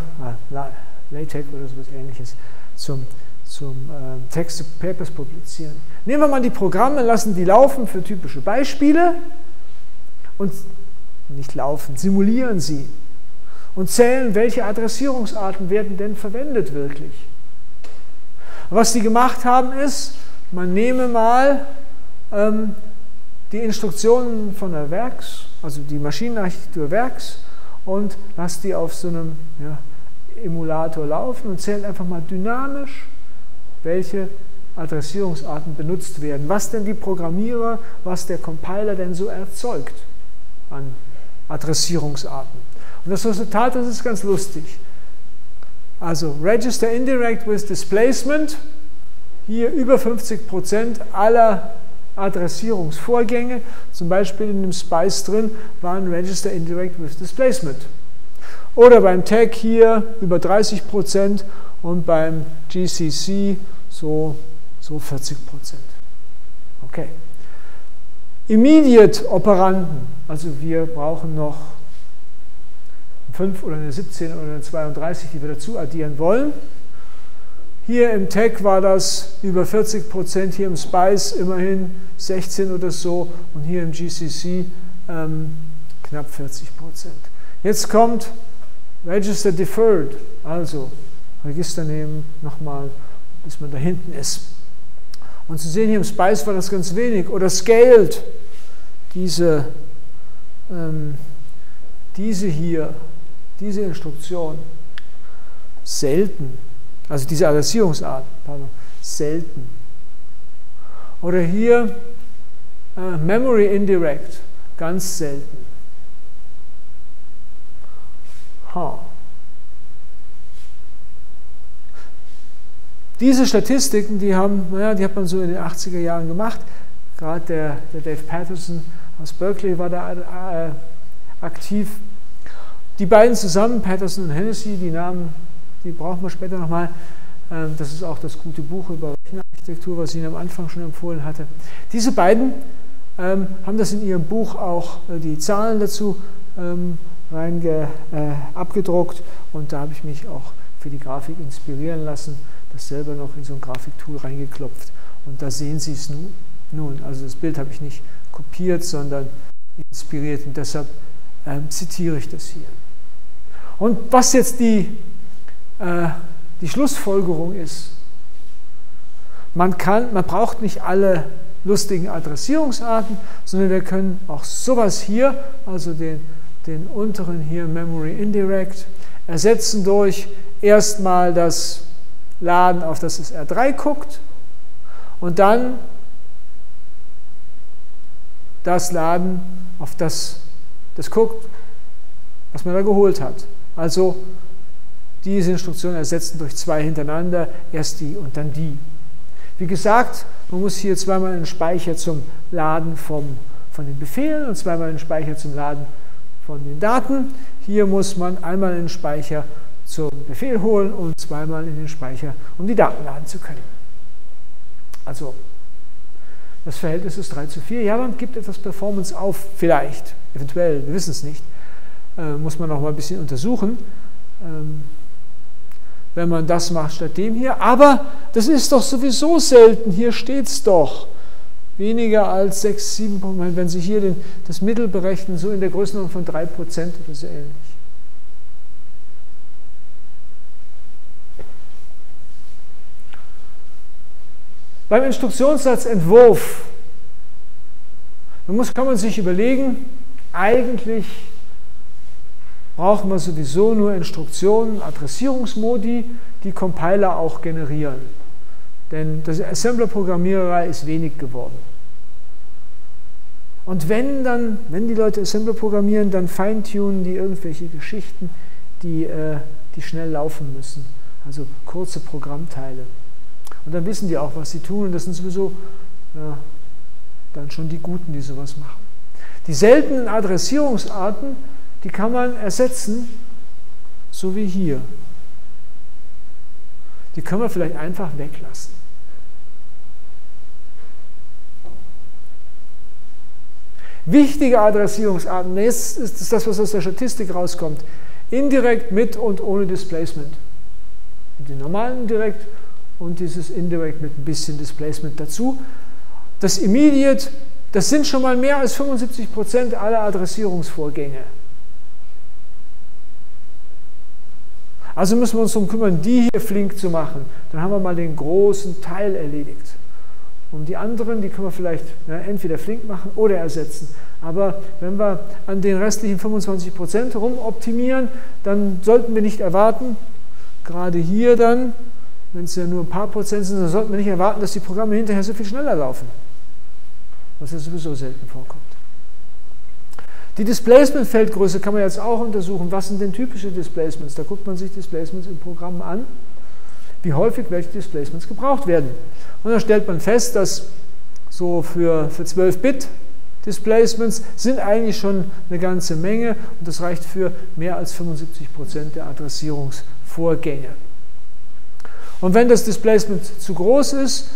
LaTeX oder sowas ähnliches, zum, zum äh, Text-to-Papers publizieren. Nehmen wir mal die Programme, lassen die laufen für typische Beispiele und nicht laufen, simulieren sie und zählen, welche Adressierungsarten werden denn verwendet wirklich. Was sie gemacht haben ist, man nehme mal ähm, die Instruktionen von der Werks, also die Maschinenarchitektur Werks und lasst die auf so einem ja, Emulator laufen und zählt einfach mal dynamisch, welche Adressierungsarten benutzt werden, was denn die Programmierer, was der Compiler denn so erzeugt an Adressierungsarten. Und das Resultat, das ist ganz lustig. Also Register Indirect with Displacement, hier über 50 Prozent aller Adressierungsvorgänge, zum Beispiel in dem Spice drin, waren Register Indirect with Displacement. Oder beim Tag hier über 30 Prozent und beim GCC so, so 40 Prozent. Okay. Immediate Operanden, also wir brauchen noch 5 oder eine 17 oder eine 32, die wir dazu addieren wollen. Hier im Tech war das über 40 Prozent, hier im Spice immerhin 16 oder so und hier im GCC ähm, knapp 40 Prozent. Jetzt kommt Register Deferred, also Register nehmen nochmal, bis man da hinten ist. Und Sie sehen hier im Spice war das ganz wenig. Oder Scaled, diese, ähm, diese hier, diese Instruktion, selten. Also diese Adressierungsart, pardon, selten. Oder hier äh, Memory Indirect, ganz selten. Ha. Diese Statistiken, die, haben, naja, die hat man so in den 80er Jahren gemacht. Gerade der, der Dave Patterson aus Berkeley war da äh, aktiv. Die beiden zusammen, Patterson und Hennessy, die Namen, die brauchen wir später nochmal. Ähm, das ist auch das gute Buch über Rechenarchitektur, was ich Ihnen am Anfang schon empfohlen hatte. Diese beiden ähm, haben das in ihrem Buch auch äh, die Zahlen dazu ähm, reinge, äh, abgedruckt und da habe ich mich auch für die Grafik inspirieren lassen das selber noch in so ein Grafiktool reingeklopft. Und da sehen Sie es nun. nun. Also das Bild habe ich nicht kopiert, sondern inspiriert und deshalb ähm, zitiere ich das hier. Und was jetzt die, äh, die Schlussfolgerung ist, man, kann, man braucht nicht alle lustigen Adressierungsarten, sondern wir können auch sowas hier, also den, den unteren hier Memory Indirect, ersetzen durch erstmal das Laden, auf das es R3 guckt und dann das Laden, auf das das guckt, was man da geholt hat. Also diese Instruktion ersetzen durch zwei hintereinander, erst die und dann die. Wie gesagt, man muss hier zweimal einen Speicher zum Laden vom, von den Befehlen und zweimal einen Speicher zum Laden von den Daten. Hier muss man einmal einen Speicher zum Befehl holen und zweimal in den Speicher, um die Daten laden zu können. Also das Verhältnis ist 3 zu 4. Ja, man gibt etwas Performance auf, vielleicht, eventuell, wir wissen es nicht. Äh, muss man noch mal ein bisschen untersuchen, ähm, wenn man das macht statt dem hier. Aber das ist doch sowieso selten, hier steht es doch. Weniger als 6, 7 Prozent, wenn Sie hier den, das Mittel berechnen, so in der Größenordnung von 3 Prozent oder so ähnlich. Beim Instruktionssatzentwurf muss, kann man sich überlegen, eigentlich brauchen wir sowieso nur Instruktionen, Adressierungsmodi, die Compiler auch generieren. Denn das Assembler-Programmiererei ist wenig geworden. Und wenn dann, wenn die Leute Assembler programmieren, dann feintunen die irgendwelche Geschichten, die, äh, die schnell laufen müssen. Also kurze Programmteile. Und dann wissen die auch, was sie tun. Und das sind sowieso ja, dann schon die Guten, die sowas machen. Die seltenen Adressierungsarten, die kann man ersetzen, so wie hier. Die können wir vielleicht einfach weglassen. Wichtige Adressierungsarten, das ist das, was aus der Statistik rauskommt. Indirekt mit und ohne Displacement. Die normalen direkt und dieses Indirect mit ein bisschen Displacement dazu. Das Immediate, das sind schon mal mehr als 75 Prozent aller Adressierungsvorgänge. Also müssen wir uns darum kümmern, die hier flink zu machen. Dann haben wir mal den großen Teil erledigt. Und die anderen, die können wir vielleicht ja, entweder flink machen oder ersetzen. Aber wenn wir an den restlichen 25 Prozent rumoptimieren, dann sollten wir nicht erwarten, gerade hier dann, wenn es ja nur ein paar Prozent sind, dann sollten wir nicht erwarten, dass die Programme hinterher so viel schneller laufen. Was ja sowieso selten vorkommt. Die Displacement-Feldgröße kann man jetzt auch untersuchen. Was sind denn typische Displacements? Da guckt man sich Displacements im Programm an, wie häufig welche Displacements gebraucht werden. Und dann stellt man fest, dass so für, für 12-Bit Displacements sind eigentlich schon eine ganze Menge und das reicht für mehr als 75 Prozent der Adressierungsvorgänge. Und wenn das Displacement zu groß ist,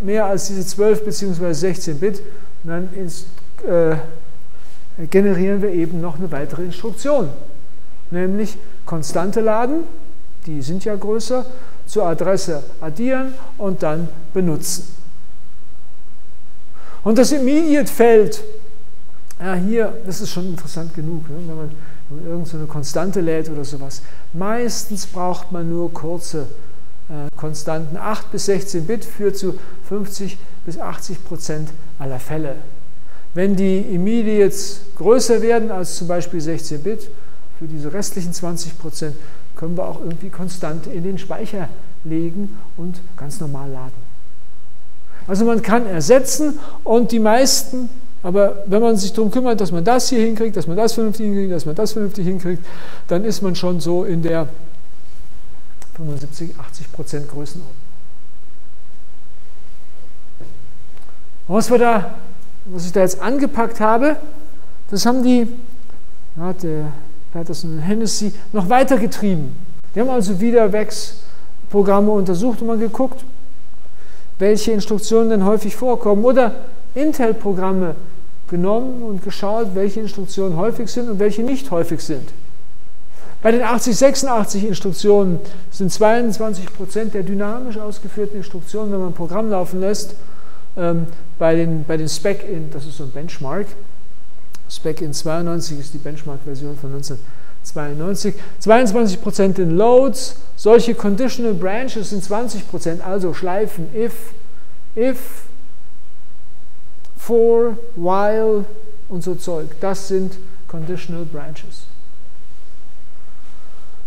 mehr als diese 12 bzw. 16 Bit, dann ins, äh, generieren wir eben noch eine weitere Instruktion, nämlich Konstante laden, die sind ja größer, zur Adresse addieren und dann benutzen. Und das Immediate-Feld, ja, hier, das ist schon interessant genug, ne, wenn man, irgendeine so Konstante lädt oder sowas. Meistens braucht man nur kurze äh, Konstanten. 8 bis 16 Bit führt zu 50 bis 80 Prozent aller Fälle. Wenn die Immediates größer werden als zum Beispiel 16 Bit, für diese restlichen 20 Prozent können wir auch irgendwie Konstante in den Speicher legen und ganz normal laden. Also man kann ersetzen und die meisten, aber wenn man sich darum kümmert, dass man das hier hinkriegt, dass man das vernünftig hinkriegt, dass man das vernünftig hinkriegt, dann ist man schon so in der 75, 80 Prozent Größenordnung. Was, wir da, was ich da jetzt angepackt habe, das haben die, ja, der Patterson und Hennessy, noch weiter getrieben. Die haben also wieder Wex-Programme untersucht und mal geguckt, welche Instruktionen denn häufig vorkommen. Oder Intel-Programme genommen und geschaut, welche Instruktionen häufig sind und welche nicht häufig sind. Bei den 8086 Instruktionen sind 22 Prozent der dynamisch ausgeführten Instruktionen, wenn man ein Programm laufen lässt, ähm, bei den, bei den Spec-In, das ist so ein Benchmark, Spec-In 92 ist die Benchmark-Version von 1992, 22 Prozent in Loads, solche Conditional Branches sind 20 Prozent, also Schleifen, if, if, for, while und so Zeug. Das sind Conditional Branches.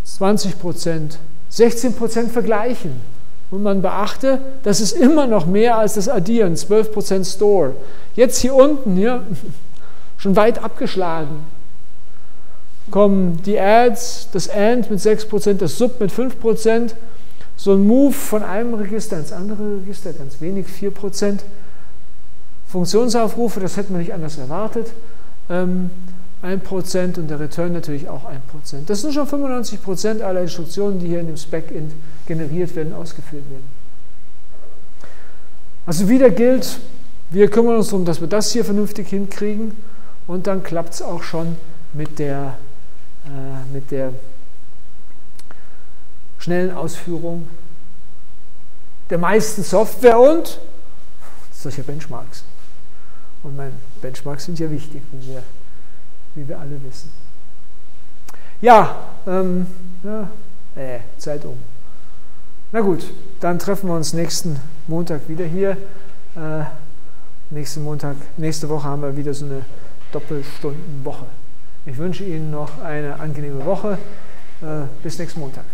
20 Prozent. 16 Prozent vergleichen. Und man beachte, das ist immer noch mehr als das Addieren, 12 Prozent Store. Jetzt hier unten, hier, [laughs] schon weit abgeschlagen, kommen die Ads, das AND mit 6 Prozent, das Sub mit 5 Prozent, so ein Move von einem Register ins andere Register, ganz wenig, 4 Prozent. Funktionsaufrufe, das hätte man nicht anders erwartet. Ähm, 1% und der Return natürlich auch 1%. Das sind schon 95% aller Instruktionen, die hier in dem Spec generiert werden, ausgeführt werden. Also wieder gilt, wir kümmern uns darum, dass wir das hier vernünftig hinkriegen und dann klappt es auch schon mit der, äh, mit der schnellen Ausführung der meisten Software und solcher Benchmarks. Und meine Benchmarks sind ja wichtig, wenn wir wie wir alle wissen. Ja, ähm, ja äh, Zeit um. Na gut, dann treffen wir uns nächsten Montag wieder hier. Äh, nächsten Montag, nächste Woche haben wir wieder so eine Doppelstundenwoche. Ich wünsche Ihnen noch eine angenehme Woche. Äh, bis nächsten Montag.